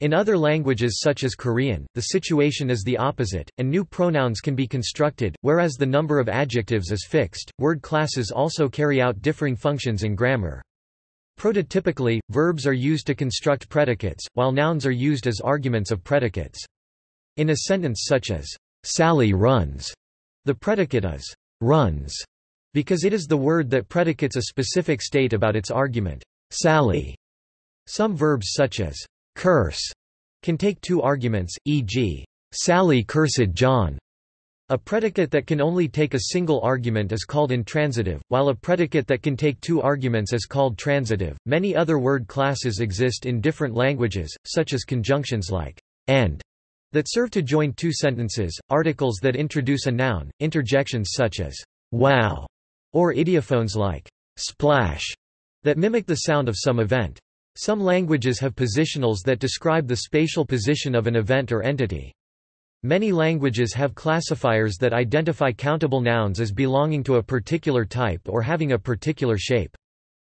In other languages such as Korean, the situation is the opposite, and new pronouns can be constructed, whereas the number of adjectives is fixed. Word classes also carry out differing functions in grammar. Prototypically, verbs are used to construct predicates, while nouns are used as arguments of predicates. In a sentence such as, Sally runs, the predicate is runs, because it is the word that predicates a specific state about its argument. Sally. Some verbs such as curse can take two arguments, e.g., Sally cursed John. A predicate that can only take a single argument is called intransitive, while a predicate that can take two arguments is called transitive. Many other word classes exist in different languages, such as conjunctions like and that serve to join two sentences, articles that introduce a noun, interjections such as wow or ideophones like splash that mimic the sound of some event. Some languages have positionals that describe the spatial position of an event or entity. Many languages have classifiers that identify countable nouns as belonging to a particular type or having a particular shape.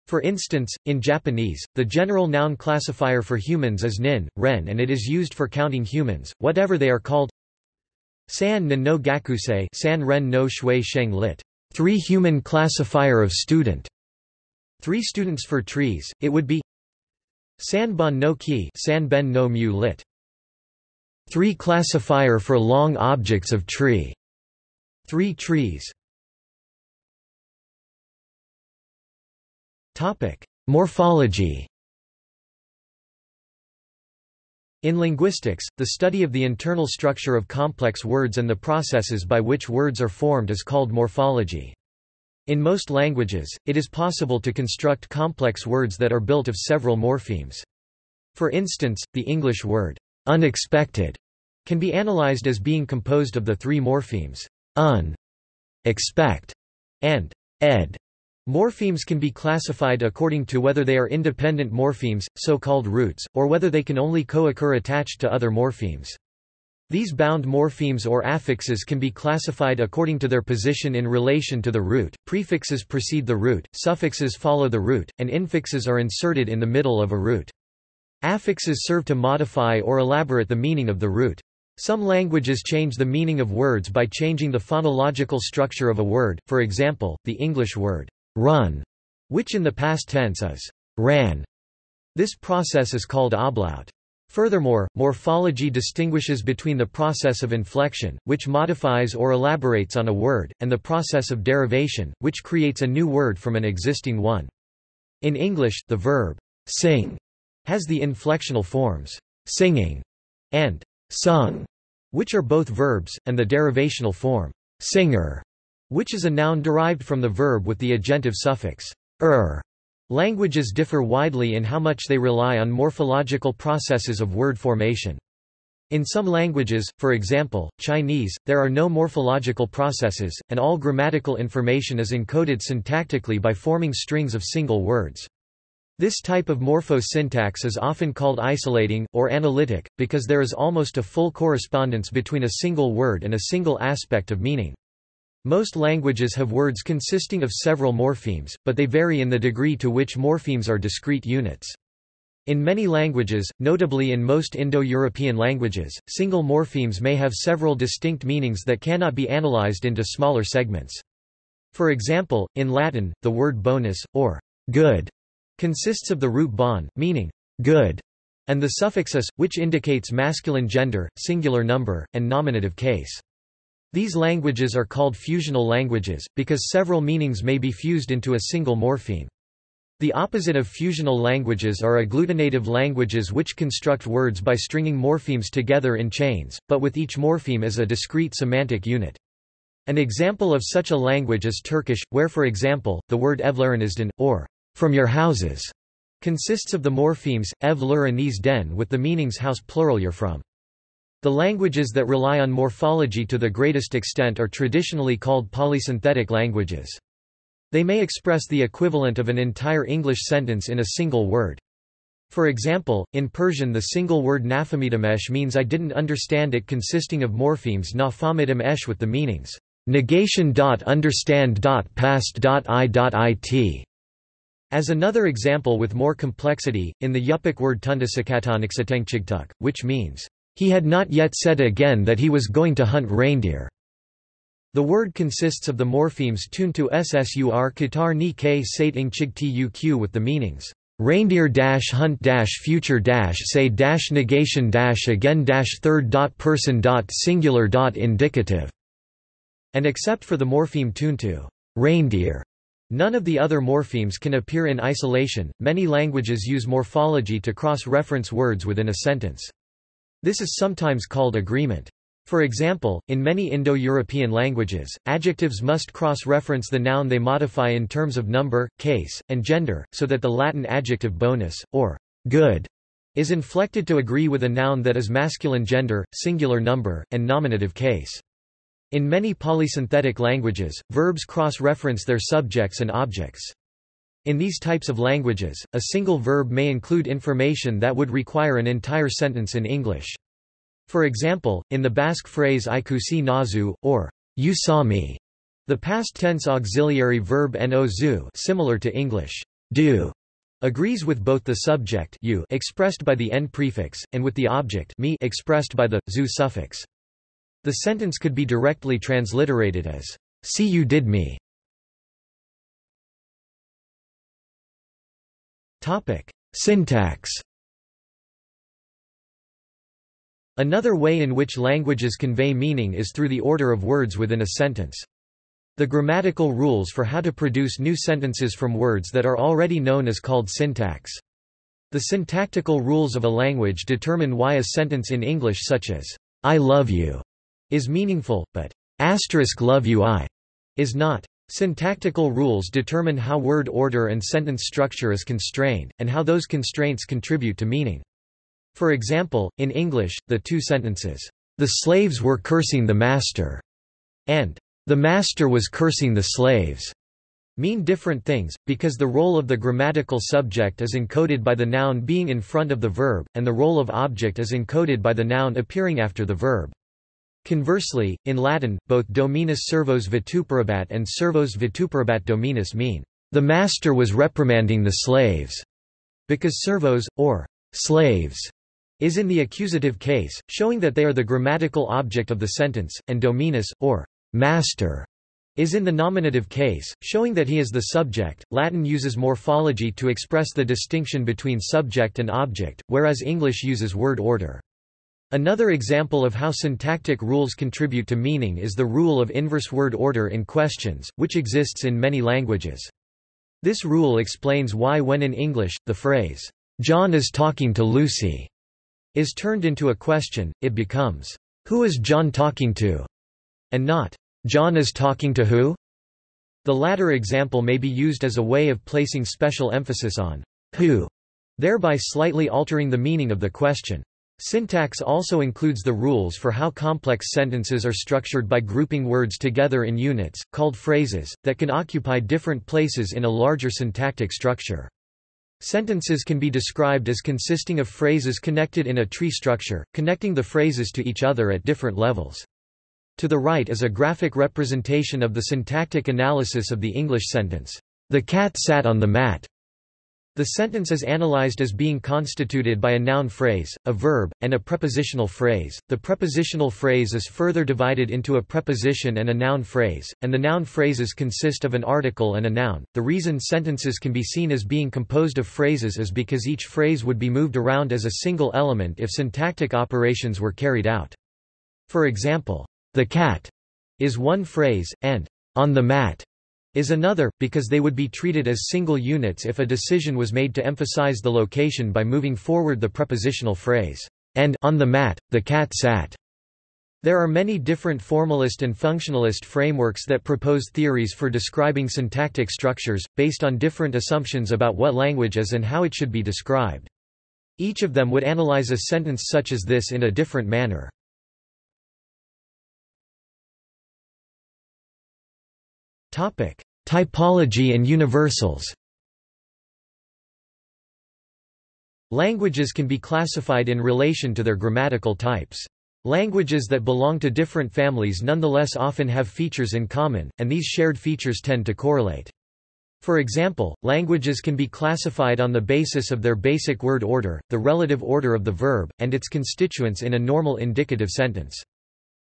For instance, in Japanese, the general noun classifier for humans is nin, ren and it is used for counting humans, whatever they are called. San nin no gakusei san ren no shui sheng lit. Three human classifier of student. Three students for trees, it would be Sanbon no ki Sanben no mu lit. Three classifier for long objects of tree. Three trees. Topic: Morphology. In linguistics, the study of the internal structure of complex words and the processes by which words are formed is called morphology. In most languages, it is possible to construct complex words that are built of several morphemes. For instance, the English word, unexpected, can be analyzed as being composed of the three morphemes, un, expect, and ed. Morphemes can be classified according to whether they are independent morphemes, so-called roots, or whether they can only co-occur attached to other morphemes. These bound morphemes or affixes can be classified according to their position in relation to the root, prefixes precede the root, suffixes follow the root, and infixes are inserted in the middle of a root. Affixes serve to modify or elaborate the meaning of the root. Some languages change the meaning of words by changing the phonological structure of a word, for example, the English word run, which in the past tense is ran. This process is called ablaut. Furthermore, morphology distinguishes between the process of inflection, which modifies or elaborates on a word, and the process of derivation, which creates a new word from an existing one. In English, the verb sing has the inflectional forms singing and sung. which are both verbs, and the derivational form singer, which is a noun derived from the verb with the agentive suffix er. Languages differ widely in how much they rely on morphological processes of word formation. In some languages, for example, Chinese, there are no morphological processes, and all grammatical information is encoded syntactically by forming strings of single words. This type of morpho-syntax is often called isolating, or analytic, because there is almost a full correspondence between a single word and a single aspect of meaning. Most languages have words consisting of several morphemes, but they vary in the degree to which morphemes are discrete units. In many languages, notably in most Indo-European languages, single morphemes may have several distinct meanings that cannot be analyzed into smaller segments. For example, in Latin, the word bonus, or good, consists of the root bon, meaning good, and the suffix us, which indicates masculine gender, singular number, and nominative case. These languages are called fusional languages, because several meanings may be fused into a single morpheme. The opposite of fusional languages are agglutinative languages which construct words by stringing morphemes together in chains, but with each morpheme as a discrete semantic unit. An example of such a language is Turkish, where for example, the word evlerinizden, or from your houses, consists of the morphemes, ev den with the meanings house plural you're from. The languages that rely on morphology to the greatest extent are traditionally called polysynthetic languages. They may express the equivalent of an entire English sentence in a single word. For example, in Persian the single word nafamidamesh means I didn't understand it consisting of morphemes nafamidamesh with the meanings negation dot understand dot past dot i dot it. As another example with more complexity, in the Yupik word tundasakatanixatengchigtuk, which means, he had not yet said again that he was going to hunt reindeer. The word consists of the morphemes tuned to ssur katar ni k sate ing chig tuq with the meanings reindeer dash hunt dash future dash say dash negation dash again dash third dot person dot singular dot indicative. And except for the morpheme tuned to reindeer none of the other morphemes can appear in isolation. Many languages use morphology to cross-reference words within a sentence this is sometimes called agreement for example, in many Indo-European languages, adjectives must cross-reference the noun they modify in terms of number, case, and gender, so that the Latin adjective bonus, or good, is inflected to agree with a noun that is masculine gender, singular number, and nominative case. In many polysynthetic languages, verbs cross-reference their subjects and objects. In these types of languages, a single verb may include information that would require an entire sentence in English. For example, in the Basque phrase ikusi nazu, or you saw me, the past tense auxiliary verb nozu similar to English do agrees with both the subject you expressed by the n prefix, and with the object me expressed by the zu suffix. The sentence could be directly transliterated as, see you did me. Syntax Another way in which languages convey meaning is through the order of words within a sentence. The grammatical rules for how to produce new sentences from words that are already known is called syntax. The syntactical rules of a language determine why a sentence in English such as, I love you, is meaningful, but asterisk love you I is not. Syntactical rules determine how word order and sentence structure is constrained, and how those constraints contribute to meaning. For example, in English, the two sentences, "'The slaves were cursing the master' and "'The master was cursing the slaves' mean different things, because the role of the grammatical subject is encoded by the noun being in front of the verb, and the role of object is encoded by the noun appearing after the verb. Conversely, in Latin, both dominus servos vituperabat and servos vituperabat dominus mean, "...the master was reprimanding the slaves", because servos, or slaves, is in the accusative case, showing that they are the grammatical object of the sentence, and dominus, or master, is in the nominative case, showing that he is the subject. Latin uses morphology to express the distinction between subject and object, whereas English uses word order. Another example of how syntactic rules contribute to meaning is the rule of inverse word order in questions, which exists in many languages. This rule explains why when in English, the phrase, John is talking to Lucy, is turned into a question, it becomes, Who is John talking to? and not, John is talking to who? The latter example may be used as a way of placing special emphasis on who, thereby slightly altering the meaning of the question. Syntax also includes the rules for how complex sentences are structured by grouping words together in units, called phrases, that can occupy different places in a larger syntactic structure. Sentences can be described as consisting of phrases connected in a tree structure, connecting the phrases to each other at different levels. To the right is a graphic representation of the syntactic analysis of the English sentence, "The cat sat on the mat." The sentence is analyzed as being constituted by a noun phrase, a verb, and a prepositional phrase. The prepositional phrase is further divided into a preposition and a noun phrase, and the noun phrases consist of an article and a noun. The reason sentences can be seen as being composed of phrases is because each phrase would be moved around as a single element if syntactic operations were carried out. For example, the cat is one phrase, and on the mat is another, because they would be treated as single units if a decision was made to emphasize the location by moving forward the prepositional phrase, and on the mat, the cat sat. There are many different formalist and functionalist frameworks that propose theories for describing syntactic structures, based on different assumptions about what language is and how it should be described. Each of them would analyze a sentence such as this in a different manner. Typology and universals Languages can be classified in relation to their grammatical types. Languages that belong to different families nonetheless often have features in common, and these shared features tend to correlate. For example, languages can be classified on the basis of their basic word order, the relative order of the verb, and its constituents in a normal indicative sentence.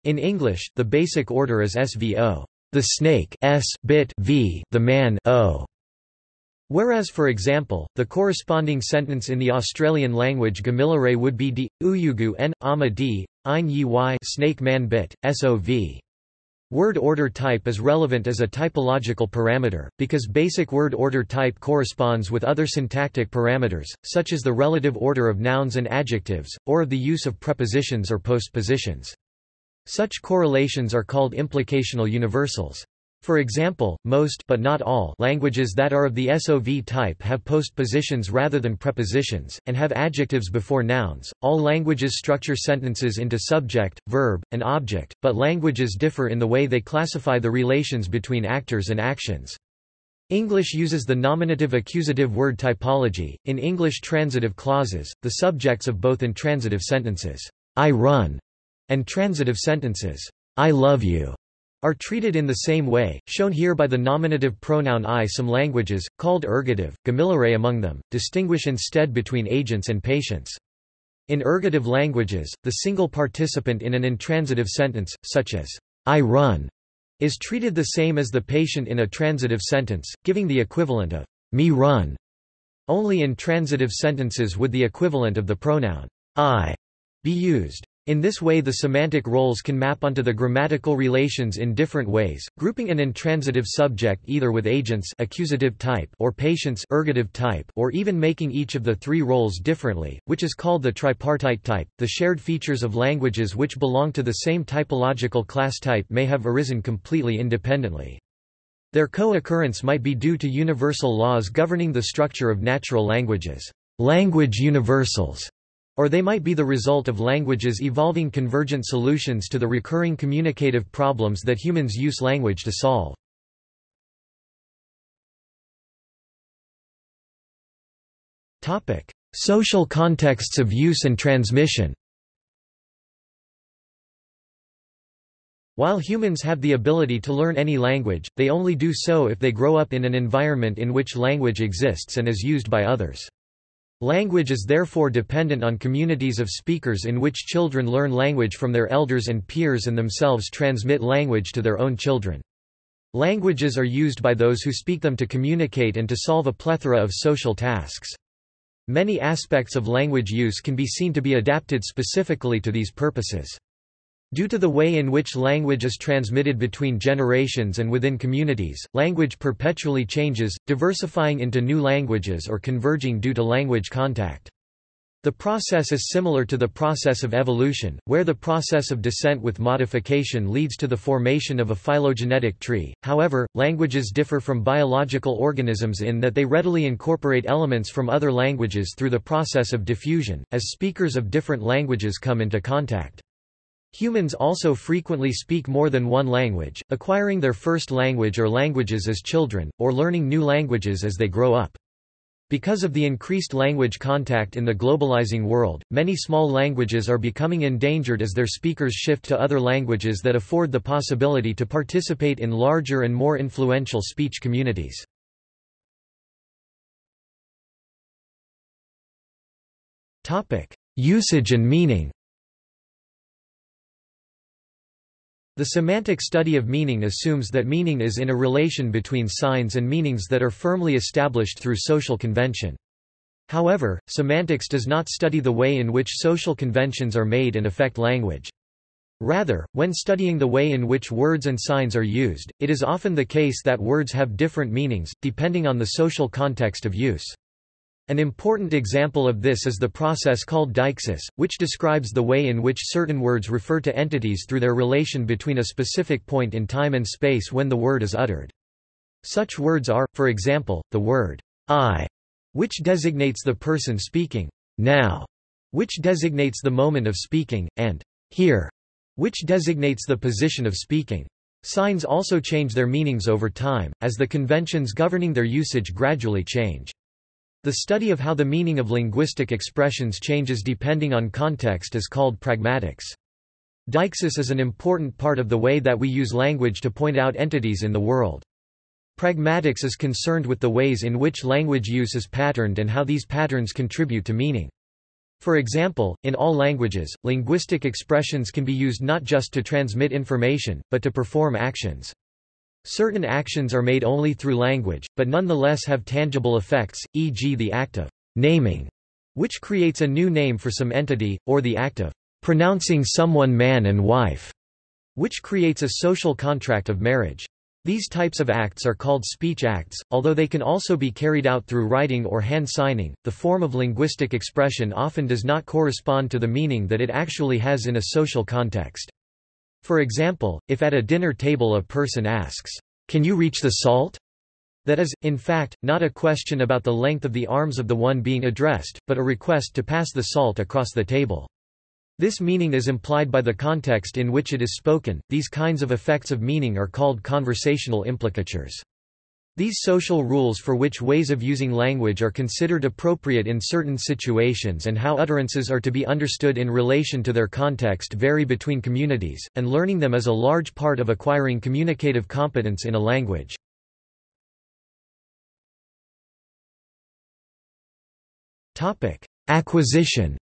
In English, the basic order is SVO the snake s bit v the man o Whereas for example, the corresponding sentence in the Australian language Gamilaraay would be d, uyugu n, ama d, ein y snake man bit, sov. Word order type is relevant as a typological parameter, because basic word order type corresponds with other syntactic parameters, such as the relative order of nouns and adjectives, or of the use of prepositions or postpositions. Such correlations are called implicational universals. For example, most but not all languages that are of the SOV type have postpositions rather than prepositions, and have adjectives before nouns. All languages structure sentences into subject, verb, and object, but languages differ in the way they classify the relations between actors and actions. English uses the nominative accusative word typology. In English transitive clauses, the subjects of both intransitive sentences, I run and transitive sentences, I love you, are treated in the same way, shown here by the nominative pronoun I. Some languages, called ergative, Gamilaraay among them, distinguish instead between agents and patients. In ergative languages, the single participant in an intransitive sentence, such as, I run, is treated the same as the patient in a transitive sentence, giving the equivalent of, me run. Only in transitive sentences would the equivalent of the pronoun, I, be used. In this way the semantic roles can map onto the grammatical relations in different ways, grouping an intransitive subject either with agents accusative type or patients ergative type or even making each of the three roles differently, which is called the tripartite type. The shared features of languages which belong to the same typological class type may have arisen completely independently. Their co-occurrence might be due to universal laws governing the structure of natural languages, language universals, or they might be the result of languages evolving convergent solutions to the recurring communicative problems that humans use language to solve. Social contexts of use and transmission While humans have the ability to learn any language, they only do so if they grow up in an environment in which language exists and is used by others. Language is therefore dependent on communities of speakers in which children learn language from their elders and peers and themselves transmit language to their own children. Languages are used by those who speak them to communicate and to solve a plethora of social tasks. Many aspects of language use can be seen to be adapted specifically to these purposes. Due to the way in which language is transmitted between generations and within communities, language perpetually changes, diversifying into new languages or converging due to language contact. The process is similar to the process of evolution, where the process of descent with modification leads to the formation of a phylogenetic tree. However, languages differ from biological organisms in that they readily incorporate elements from other languages through the process of diffusion, as speakers of different languages come into contact. Humans also frequently speak more than one language, acquiring their first language or languages as children, or learning new languages as they grow up. Because of the increased language contact in the globalizing world, many small languages are becoming endangered as their speakers shift to other languages that afford the possibility to participate in larger and more influential speech communities. Usage and meaning The semantic study of meaning assumes that meaning is in a relation between signs and meanings that are firmly established through social convention. However, semantics does not study the way in which social conventions are made and affect language. Rather, when studying the way in which words and signs are used, it is often the case that words have different meanings, depending on the social context of use. An important example of this is the process called deixis, which describes the way in which certain words refer to entities through their relation between a specific point in time and space when the word is uttered. Such words are, for example, the word I, which designates the person speaking, now, which designates the moment of speaking, and here, which designates the position of speaking. Signs also change their meanings over time, as the conventions governing their usage gradually change. The study of how the meaning of linguistic expressions changes depending on context is called pragmatics. Deixis is an important part of the way that we use language to point out entities in the world. Pragmatics is concerned with the ways in which language use is patterned and how these patterns contribute to meaning. For example, in all languages, linguistic expressions can be used not just to transmit information, but to perform actions. Certain actions are made only through language, but nonetheless have tangible effects, e.g. the act of naming, which creates a new name for some entity, or the act of pronouncing someone man and wife, which creates a social contract of marriage. These types of acts are called speech acts, although they can also be carried out through writing or hand signing. The form of linguistic expression often does not correspond to the meaning that it actually has in a social context. For example, if at a dinner table a person asks, "'Can you reach the salt?' That is, in fact, not a question about the length of the arms of the one being addressed, but a request to pass the salt across the table. This meaning is implied by the context in which it is spoken. These kinds of effects of meaning are called conversational implicatures. These social rules for which ways of using language are considered appropriate in certain situations and how utterances are to be understood in relation to their context vary between communities, and learning them is a large part of acquiring communicative competence in a language. Acquisition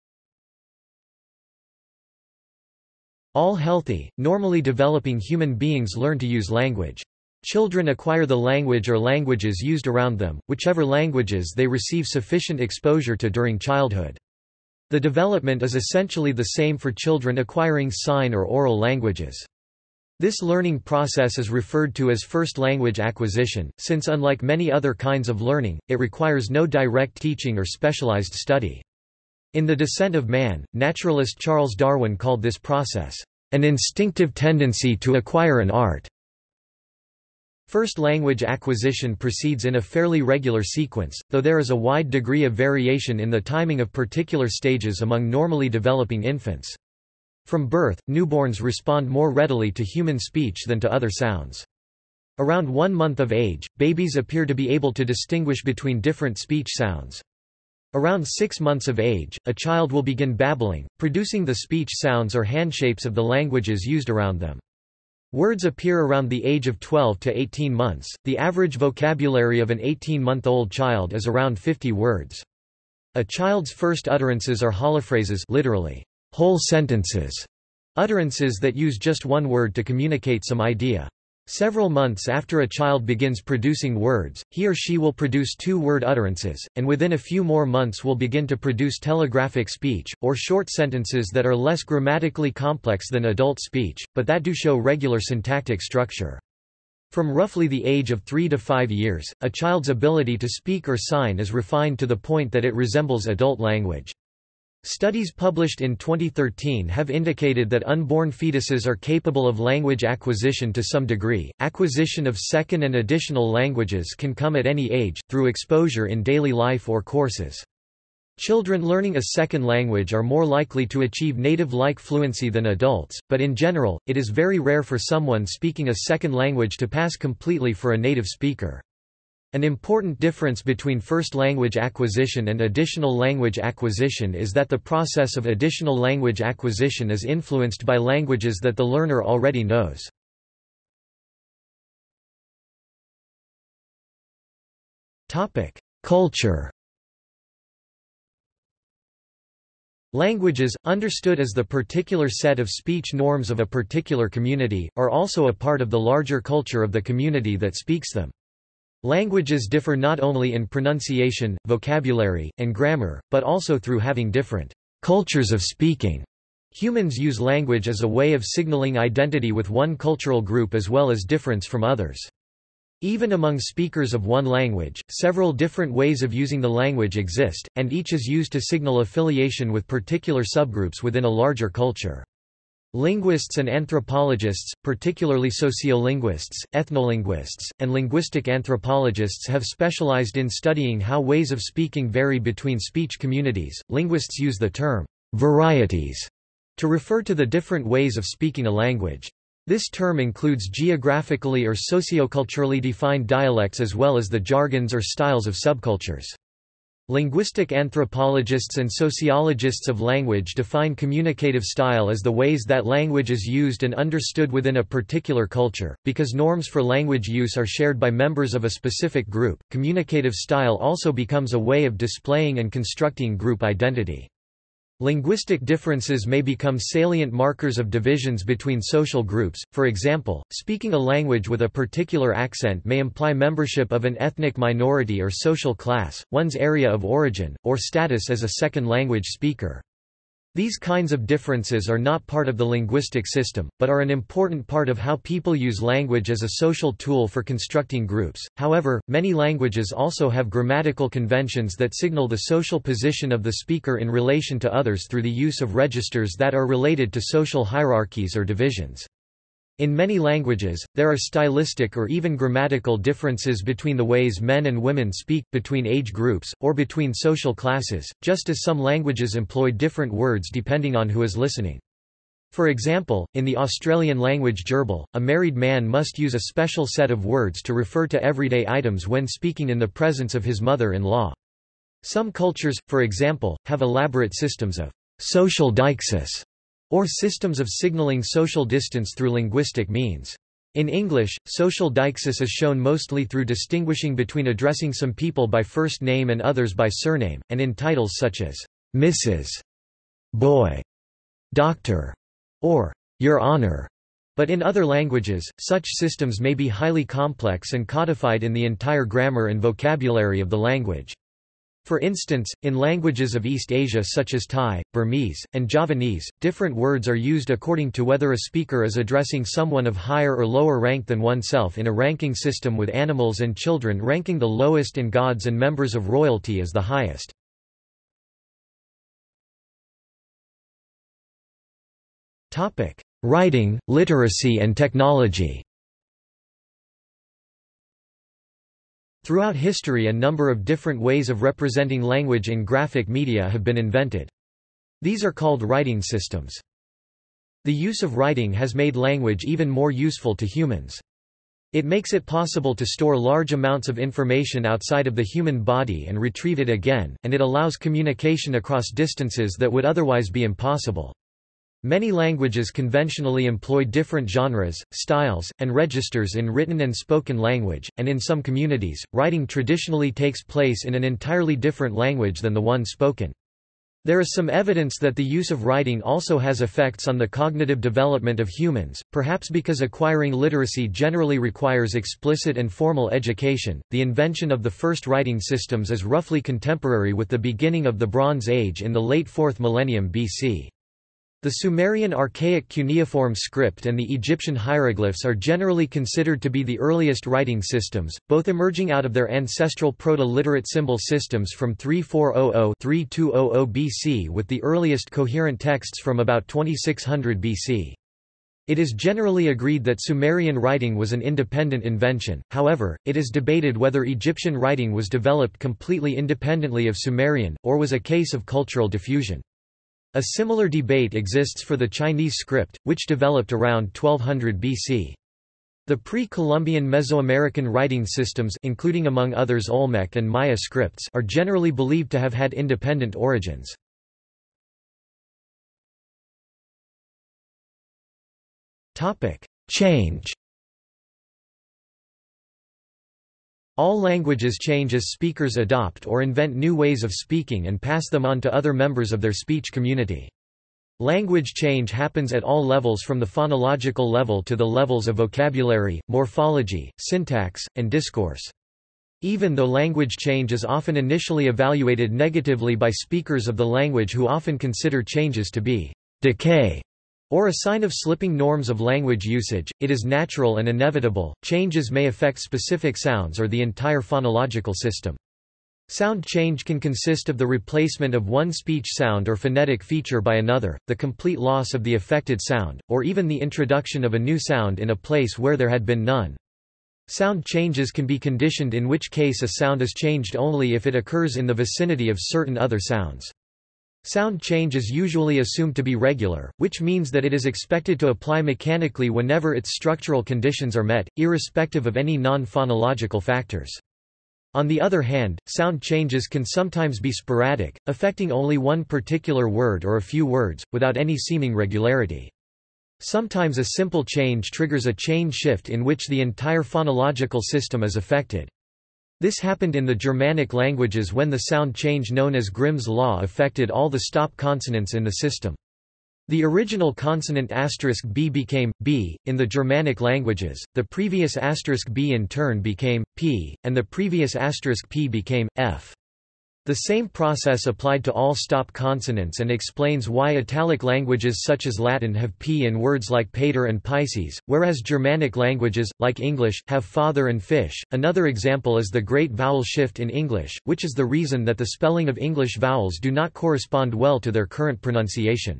All healthy, normally developing human beings learn to use language. Children acquire the language or languages used around them, whichever languages they receive sufficient exposure to during childhood. The development is essentially the same for children acquiring sign or oral languages. This learning process is referred to as first language acquisition, since unlike many other kinds of learning, it requires no direct teaching or specialized study. In The Descent of Man, naturalist Charles Darwin called this process, an instinctive tendency to acquire an art. First language acquisition proceeds in a fairly regular sequence, though there is a wide degree of variation in the timing of particular stages among normally developing infants. From birth, newborns respond more readily to human speech than to other sounds. Around one month of age, babies appear to be able to distinguish between different speech sounds. Around six months of age, a child will begin babbling, producing the speech sounds or handshapes of the languages used around them. Words appear around the age of 12 to 18 months. The average vocabulary of an 18-month-old child is around 50 words. A child's first utterances are holophrases literally, whole sentences, utterances that use just one word to communicate some idea. Several months after a child begins producing words, he or she will produce two-word utterances, and within a few more months will begin to produce telegraphic speech, or short sentences that are less grammatically complex than adult speech, but that do show regular syntactic structure. From roughly the age of 3 to 5 years, a child's ability to speak or sign is refined to the point that it resembles adult language. Studies published in 2013 have indicated that unborn fetuses are capable of language acquisition to some degree. Acquisition of second and additional languages can come at any age, through exposure in daily life or courses. Children learning a second language are more likely to achieve native-like fluency than adults, but in general, it is very rare for someone speaking a second language to pass completely for a native speaker. An important difference between first language acquisition and additional language acquisition is that the process of additional language acquisition is influenced by languages that the learner already knows. Culture Languages, understood as the particular set of speech norms of a particular community, are also a part of the larger culture of the community that speaks them. Languages differ not only in pronunciation, vocabulary, and grammar, but also through having different cultures of speaking. Humans use language as a way of signaling identity with one cultural group as well as difference from others. Even among speakers of one language, several different ways of using the language exist, and each is used to signal affiliation with particular subgroups within a larger culture. Linguists and anthropologists, particularly sociolinguists, ethnolinguists, and linguistic anthropologists have specialized in studying how ways of speaking vary between speech communities. Linguists use the term varieties to refer to the different ways of speaking a language. This term includes geographically or socioculturally defined dialects as well as the jargons or styles of subcultures. Linguistic anthropologists and sociologists of language define communicative style as the ways that language is used and understood within a particular culture. Because norms for language use are shared by members of a specific group, communicative style also becomes a way of displaying and constructing group identity. Linguistic differences may become salient markers of divisions between social groups, for example, speaking a language with a particular accent may imply membership of an ethnic minority or social class, one's area of origin, or status as a second language speaker. These kinds of differences are not part of the linguistic system, but are an important part of how people use language as a social tool for constructing groups. However, many languages also have grammatical conventions that signal the social position of the speaker in relation to others through the use of registers that are related to social hierarchies or divisions. In many languages, there are stylistic or even grammatical differences between the ways men and women speak, between age groups, or between social classes, just as some languages employ different words depending on who is listening. For example, in the Australian language Dyirbal, a married man must use a special set of words to refer to everyday items when speaking in the presence of his mother-in-law. Some cultures, for example, have elaborate systems of social deixis, or systems of signaling social distance through linguistic means. In English, social deixis is shown mostly through distinguishing between addressing some people by first name and others by surname, and in titles such as Mrs. Boy, Doctor, or Your Honor. But in other languages, such systems may be highly complex and codified in the entire grammar and vocabulary of the language. For instance, in languages of East Asia such as Thai, Burmese, and Javanese, different words are used according to whether a speaker is addressing someone of higher or lower rank than oneself in a ranking system with animals and children ranking the lowest and gods and members of royalty as the highest. Writing, literacy and technology Throughout history a number of different ways of representing language in graphic media have been invented. These are called writing systems. The use of writing has made language even more useful to humans. It makes it possible to store large amounts of information outside of the human body and retrieve it again, and it allows communication across distances that would otherwise be impossible. Many languages conventionally employ different genres, styles, and registers in written and spoken language, and in some communities, writing traditionally takes place in an entirely different language than the one spoken. There is some evidence that the use of writing also has effects on the cognitive development of humans, perhaps because acquiring literacy generally requires explicit and formal education. The invention of the first writing systems is roughly contemporary with the beginning of the Bronze Age in the late 4th millennium BC. The Sumerian archaic cuneiform script and the Egyptian hieroglyphs are generally considered to be the earliest writing systems, both emerging out of their ancestral proto-literate symbol systems from 3400–3200 BC with the earliest coherent texts from about 2600 BC. It is generally agreed that Sumerian writing was an independent invention, however, it is debated whether Egyptian writing was developed completely independently of Sumerian, or was a case of cultural diffusion. A similar debate exists for the Chinese script, which developed around 1200 BC. The pre-Columbian Mesoamerican writing systems including among others Olmec and Maya scripts are generally believed to have had independent origins. Change All languages change as speakers adopt or invent new ways of speaking and pass them on to other members of their speech community. Language change happens at all levels from the phonological level to the levels of vocabulary, morphology, syntax, and discourse. Even though language change is often initially evaluated negatively by speakers of the language who often consider changes to be decay or a sign of slipping norms of language usage, it is natural and inevitable. Changes may affect specific sounds or the entire phonological system. Sound change can consist of the replacement of one speech sound or phonetic feature by another, the complete loss of the affected sound, or even the introduction of a new sound in a place where there had been none. Sound changes can be conditioned in which case a sound is changed only if it occurs in the vicinity of certain other sounds. Sound change is usually assumed to be regular, which means that it is expected to apply mechanically whenever its structural conditions are met, irrespective of any non-phonological factors. On the other hand, sound changes can sometimes be sporadic, affecting only one particular word or a few words, without any seeming regularity. Sometimes a simple change triggers a chain shift in which the entire phonological system is affected. This happened in the Germanic languages when the sound change known as Grimm's law affected all the stop consonants in the system. The original consonant asterisk b became b in the Germanic languages, the previous asterisk b in turn became p, and the previous asterisk p became f. The same process applied to all stop consonants and explains why Italic languages such as Latin have p in words like pater and Pisces, whereas Germanic languages, like English, have father and fish. Another example is the great vowel shift in English, which is the reason that the spelling of English vowels do not correspond well to their current pronunciation.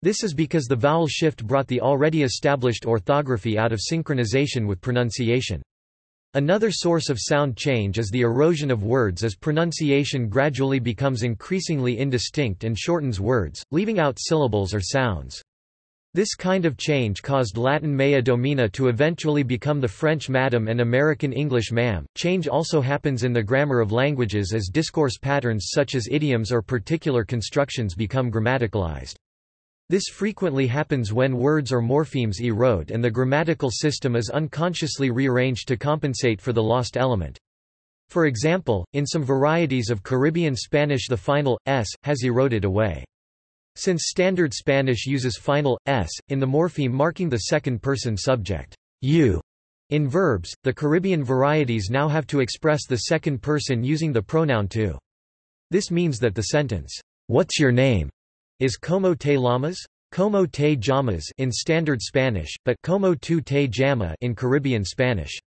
This is because the vowel shift brought the already established orthography out of synchronization with pronunciation. Another source of sound change is the erosion of words as pronunciation gradually becomes increasingly indistinct and shortens words, leaving out syllables or sounds. This kind of change caused Latin mea domina to eventually become the French madam and American English ma'am. Change also happens in the grammar of languages as discourse patterns such as idioms or particular constructions become grammaticalized. This frequently happens when words or morphemes erode and the grammatical system is unconsciously rearranged to compensate for the lost element. For example, in some varieties of Caribbean Spanish the final, s, has eroded away. Since Standard Spanish uses final, s, in the morpheme marking the second-person subject, you, in verbs, the Caribbean varieties now have to express the second person using the pronoun tú. This means that the sentence, "'What's your name?' Is como te llamas? Como te llamas in Standard Spanish, but como tu te llama in Caribbean Spanish.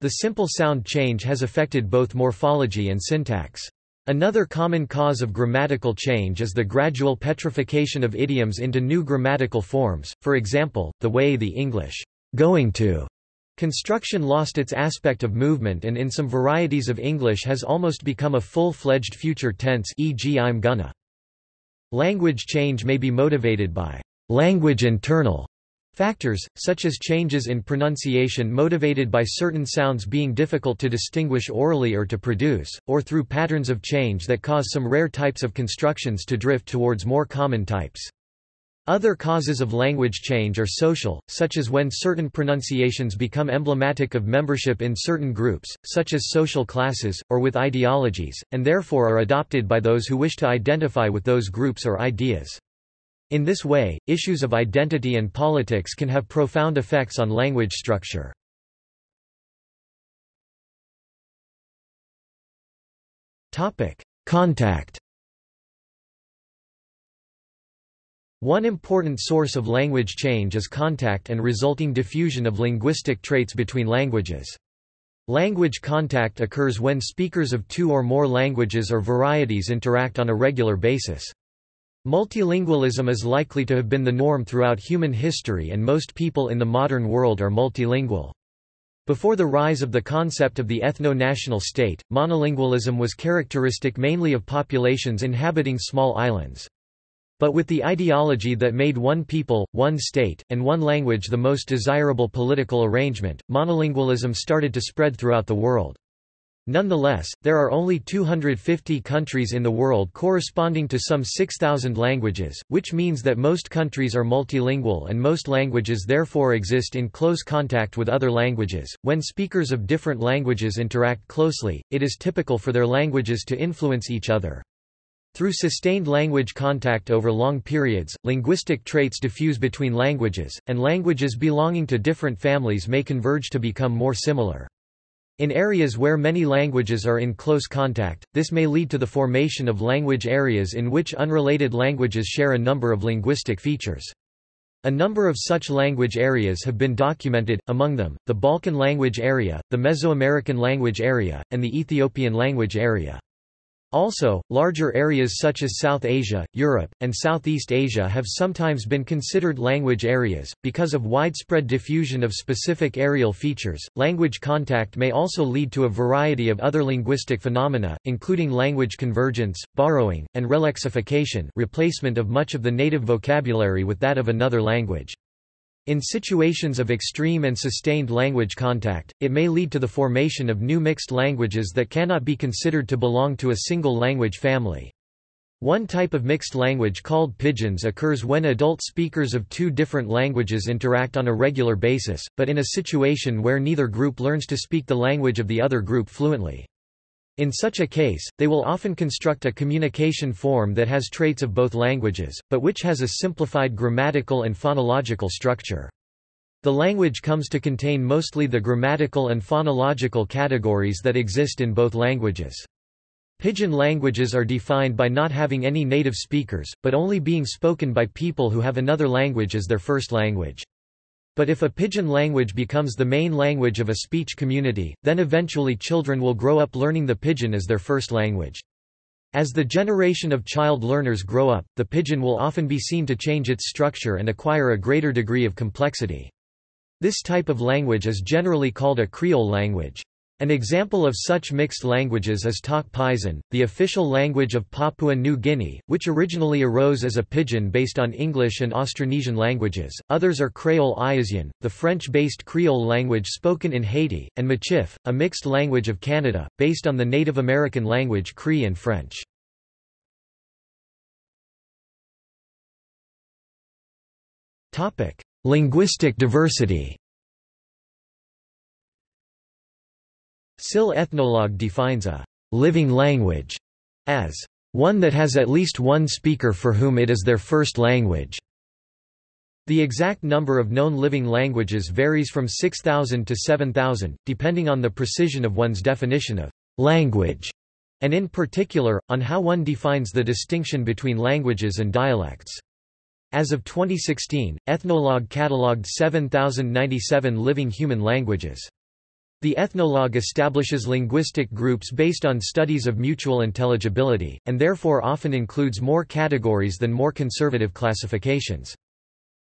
The simple sound change has affected both morphology and syntax. Another common cause of grammatical change is the gradual petrification of idioms into new grammatical forms, for example, the way the English going to construction lost its aspect of movement and in some varieties of English has almost become a full-fledged future tense e.g. I'm gonna. Language change may be motivated by language internal factors, such as changes in pronunciation motivated by certain sounds being difficult to distinguish orally or to produce, or through patterns of change that cause some rare types of constructions to drift towards more common types. Other causes of language change are social, such as when certain pronunciations become emblematic of membership in certain groups, such as social classes, or with ideologies, and therefore are adopted by those who wish to identify with those groups or ideas. In this way, issues of identity and politics can have profound effects on language structure. Contact One important source of language change is contact and resulting diffusion of linguistic traits between languages. Language contact occurs when speakers of two or more languages or varieties interact on a regular basis. Multilingualism is likely to have been the norm throughout human history and most people in the modern world are multilingual. Before the rise of the concept of the ethno-national state, monolingualism was characteristic mainly of populations inhabiting small islands. But with the ideology that made one people, one state, and one language the most desirable political arrangement, monolingualism started to spread throughout the world. Nonetheless, there are only 250 countries in the world corresponding to some 6,000 languages, which means that most countries are multilingual and most languages therefore exist in close contact with other languages. When speakers of different languages interact closely, it is typical for their languages to influence each other. Through sustained language contact over long periods, linguistic traits diffuse between languages, and languages belonging to different families may converge to become more similar. In areas where many languages are in close contact, this may lead to the formation of language areas in which unrelated languages share a number of linguistic features. A number of such language areas have been documented, among them, the Balkan language area, the Mesoamerican language area, and the Ethiopian language area. Also, larger areas such as South Asia, Europe, and Southeast Asia have sometimes been considered language areas. Because of widespread diffusion of specific areal features, language contact may also lead to a variety of other linguistic phenomena, including language convergence, borrowing, and relexification replacement of much of the native vocabulary with that of another language. In situations of extreme and sustained language contact, it may lead to the formation of new mixed languages that cannot be considered to belong to a single language family. One type of mixed language called pidgins occurs when adult speakers of two different languages interact on a regular basis, but in a situation where neither group learns to speak the language of the other group fluently. In such a case, they will often construct a communication form that has traits of both languages, but which has a simplified grammatical and phonological structure. The language comes to contain mostly the grammatical and phonological categories that exist in both languages. Pidgin languages are defined by not having any native speakers, but only being spoken by people who have another language as their first language. But if a pidgin language becomes the main language of a speech community, then eventually children will grow up learning the pidgin as their first language. As the generation of child learners grow up, the pidgin will often be seen to change its structure and acquire a greater degree of complexity. This type of language is generally called a Creole language. An example of such mixed languages is Tok Pisin, the official language of Papua New Guinea, which originally arose as a pidgin based on English and Austronesian languages. Others are Kreyòl Ayisyen, the French-based Creole language spoken in Haiti, and Michif, a mixed language of Canada, based on the Native American language Cree and French. Linguistic diversity SIL Ethnologue defines a living language as one that has at least one speaker for whom it is their first language. The exact number of known living languages varies from 6,000 to 7,000, depending on the precision of one's definition of language, and in particular, on how one defines the distinction between languages and dialects. As of 2016, Ethnologue catalogued 7,097 living human languages. The ethnologue establishes linguistic groups based on studies of mutual intelligibility, and therefore often includes more categories than more conservative classifications.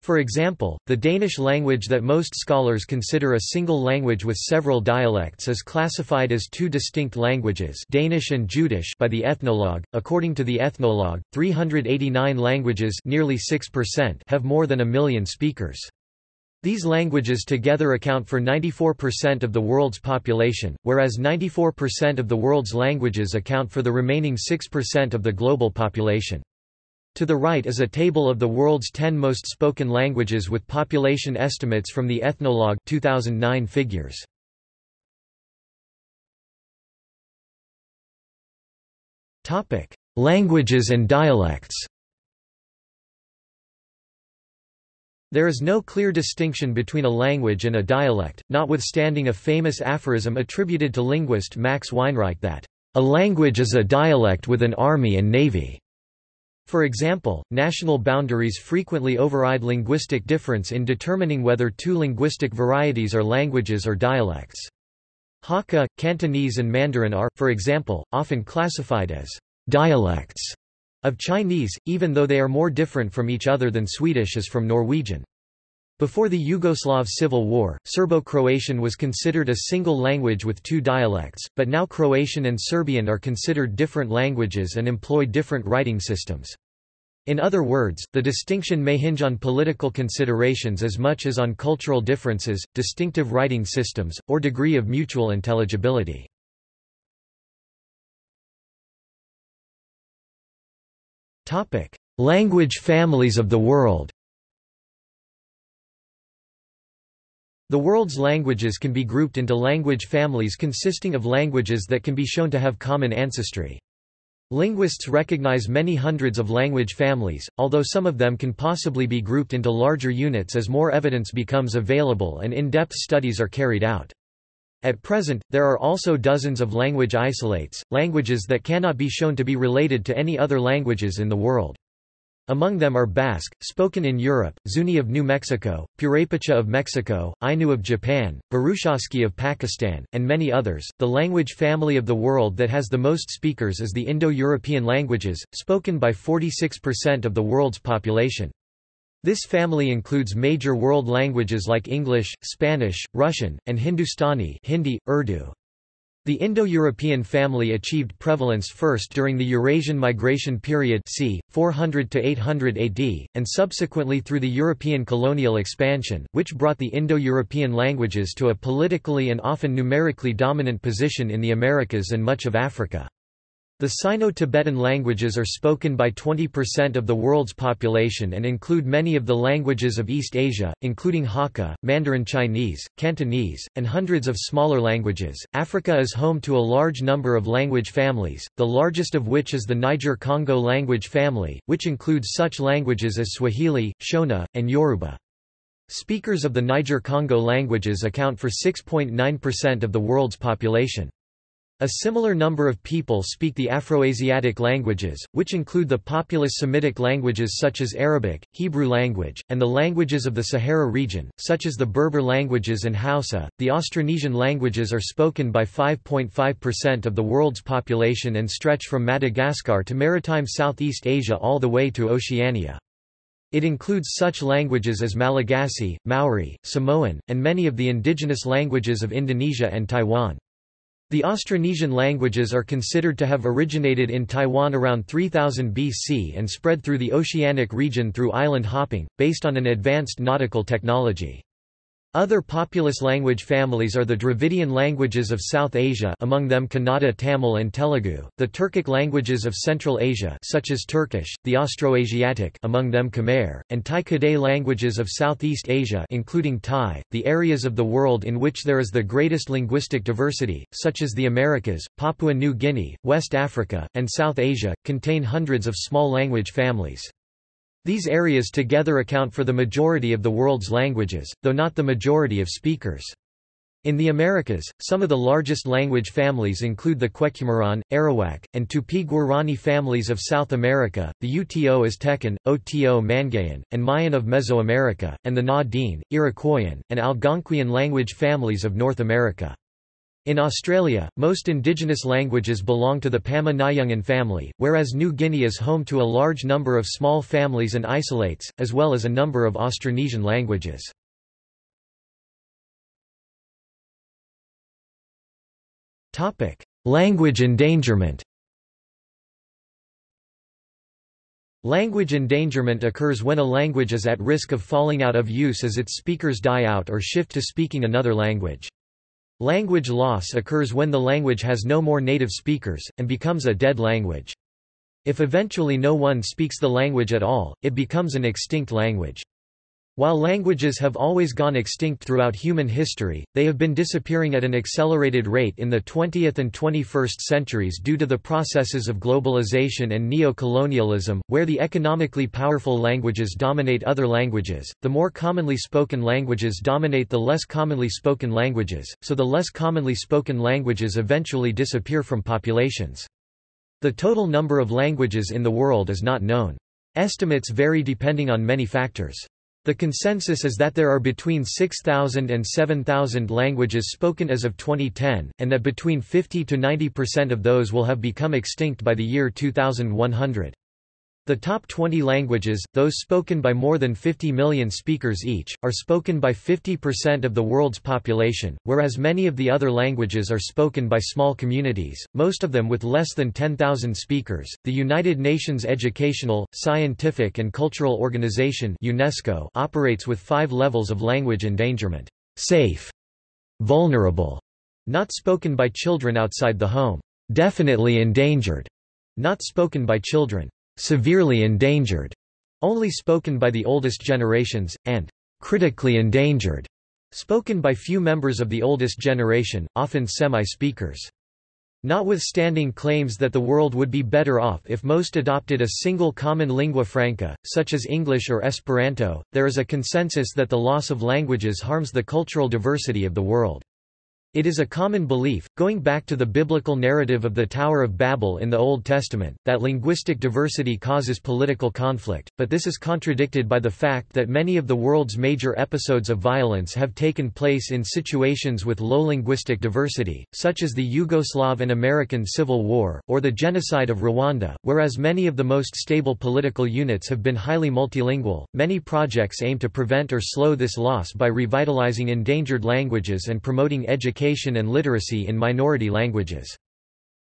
For example, the Danish language that most scholars consider a single language with several dialects is classified as two distinct languages Danish and Jutish by the Ethnologue. According to the Ethnologue, 389 languages nearly 6% have more than a million speakers. These languages together account for 94% of the world's population, whereas 94% of the world's languages account for the remaining 6% of the global population. To the right is a table of the world's 10 most spoken languages with population estimates from the Ethnologue 2009 figures. Languages and dialects There is no clear distinction between a language and a dialect, notwithstanding a famous aphorism attributed to linguist Max Weinreich that, "...a language is a dialect with an army and navy." For example, national boundaries frequently override linguistic difference in determining whether two linguistic varieties are languages or dialects. Hakka, Cantonese and Mandarin are, for example, often classified as dialects of Chinese, even though they are more different from each other than Swedish is from Norwegian. Before the Yugoslav Civil War, Serbo-Croatian was considered a single language with two dialects, but now Croatian and Serbian are considered different languages and employ different writing systems. In other words, the distinction may hinge on political considerations as much as on cultural differences, distinctive writing systems, or degree of mutual intelligibility. Language families of the world The world's languages can be grouped into language families consisting of languages that can be shown to have common ancestry. Linguists recognize many hundreds of language families, although some of them can possibly be grouped into larger units as more evidence becomes available and in-depth studies are carried out. At present, there are also dozens of language isolates, languages that cannot be shown to be related to any other languages in the world. Among them are Basque, spoken in Europe, Zuni of New Mexico, Purepecha of Mexico, Ainu of Japan, Burushaski of Pakistan, and many others. The language family of the world that has the most speakers is the Indo-European languages, spoken by 46% of the world's population. This family includes major world languages like English, Spanish, Russian, and Hindustani Hindi, Urdu. The Indo-European family achieved prevalence first during the Eurasian migration period c. 400 to 800 AD, and subsequently through the European colonial expansion, which brought the Indo-European languages to a politically and often numerically dominant position in the Americas and much of Africa. The Sino-Tibetan languages are spoken by 20% of the world's population and include many of the languages of East Asia, including Hakka, Mandarin Chinese, Cantonese, and hundreds of smaller languages. Africa is home to a large number of language families, the largest of which is the Niger-Congo language family, which includes such languages as Swahili, Shona, and Yoruba. Speakers of the Niger-Congo languages account for 6.9% of the world's population. A similar number of people speak the Afroasiatic languages, which include the populous Semitic languages such as Arabic, Hebrew language, and the languages of the Sahara region, such as the Berber languages and Hausa. The Austronesian languages are spoken by 5.5% of the world's population and stretch from Madagascar to maritime Southeast Asia all the way to Oceania. It includes such languages as Malagasy, Maori, Samoan, and many of the indigenous languages of Indonesia and Taiwan. The Austronesian languages are considered to have originated in Taiwan around 3000 BC and spread through the oceanic region through island hopping, based on an advanced nautical technology. Other populous language families are the Dravidian languages of South Asia among them Kannada Tamil and Telugu, the Turkic languages of Central Asia such as Turkish, the Austroasiatic among them Khmer, and Tai-Kadai languages of Southeast Asia including Thai, the areas of the world in which there is the greatest linguistic diversity, such as the Americas, Papua New Guinea, West Africa, and South Asia, contain hundreds of small language families. These areas together account for the majority of the world's languages, though not the majority of speakers. In the Americas, some of the largest language families include the Quechumaran, Arawak, and Tupi-Guarani families of South America, the Uto Aztecan, Oto Manguean, and Mayan of Mesoamerica, and the Na-Dene, Iroquoian, and Algonquian language families of North America. In Australia, most indigenous languages belong to the Pama-Nyungan family, whereas New Guinea is home to a large number of small families and isolates, as well as a number of Austronesian languages. Language endangerment Language endangerment occurs when a language is at risk of falling out of use as its speakers die out or shift to speaking another language. Language loss occurs when the language has no more native speakers, and becomes a dead language. If eventually no one speaks the language at all, it becomes an extinct language. While languages have always gone extinct throughout human history, they have been disappearing at an accelerated rate in the 20th and 21st centuries due to the processes of globalization and neo-colonialism, where the economically powerful languages dominate other languages, the more commonly spoken languages dominate the less commonly spoken languages, so the less commonly spoken languages eventually disappear from populations. The total number of languages in the world is not known. Estimates vary depending on many factors. The consensus is that there are between 6,000 and 7,000 languages spoken as of 2010, and that between 50 to 90% of those will have become extinct by the year 2100. The top 20 languages, those spoken by more than 50 million speakers each, are spoken by 50% of the world's population, whereas many of the other languages are spoken by small communities, most of them with less than 10,000 speakers. The United Nations Educational, Scientific and Cultural Organization (UNESCO) operates with 5 levels of language endangerment: safe, vulnerable, not spoken by children outside the home, definitely endangered, not spoken by children severely endangered, only spoken by the oldest generations, and critically endangered, spoken by few members of the oldest generation, often semi-speakers. Notwithstanding claims that the world would be better off if most adopted a single common lingua franca, such as English or Esperanto, there is a consensus that the loss of languages harms the cultural diversity of the world. It is a common belief, going back to the biblical narrative of the Tower of Babel in the Old Testament, that linguistic diversity causes political conflict, but this is contradicted by the fact that many of the world's major episodes of violence have taken place in situations with low linguistic diversity, such as the Yugoslav and American Civil War, or the genocide of Rwanda. Whereas many of the most stable political units have been highly multilingual, many projects aim to prevent or slow this loss by revitalizing endangered languages and promoting education education and literacy in minority languages.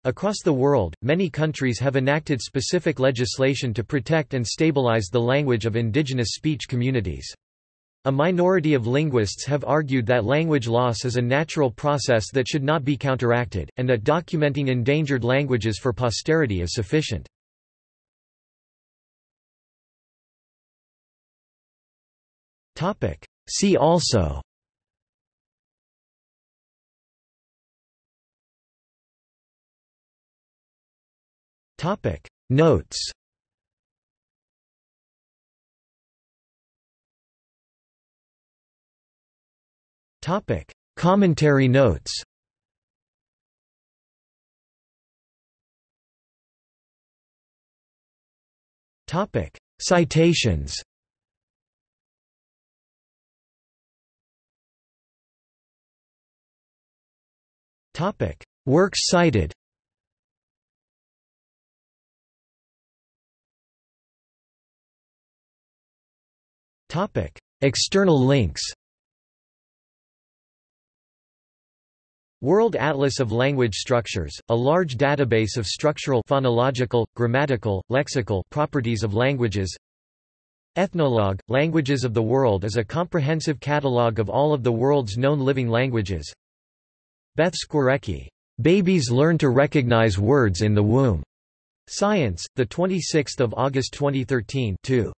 Across the world, many countries have enacted specific legislation to protect and stabilize the language of indigenous speech communities. A minority of linguists have argued that language loss is a natural process that should not be counteracted, and that documenting endangered languages for posterity is sufficient. See also Topic. Notes. Topic. Commentary notes. Topic. Citations. Topic. Works cited External links World Atlas of Language Structures, a large database of structural phonological, grammatical, lexical properties of languages. Ethnologue, Languages of the World is a comprehensive catalogue of all of the world's known living languages. Beth Skwarecki, "'Babies Learn to Recognize Words in the Womb' Science, 26 August 2013 2.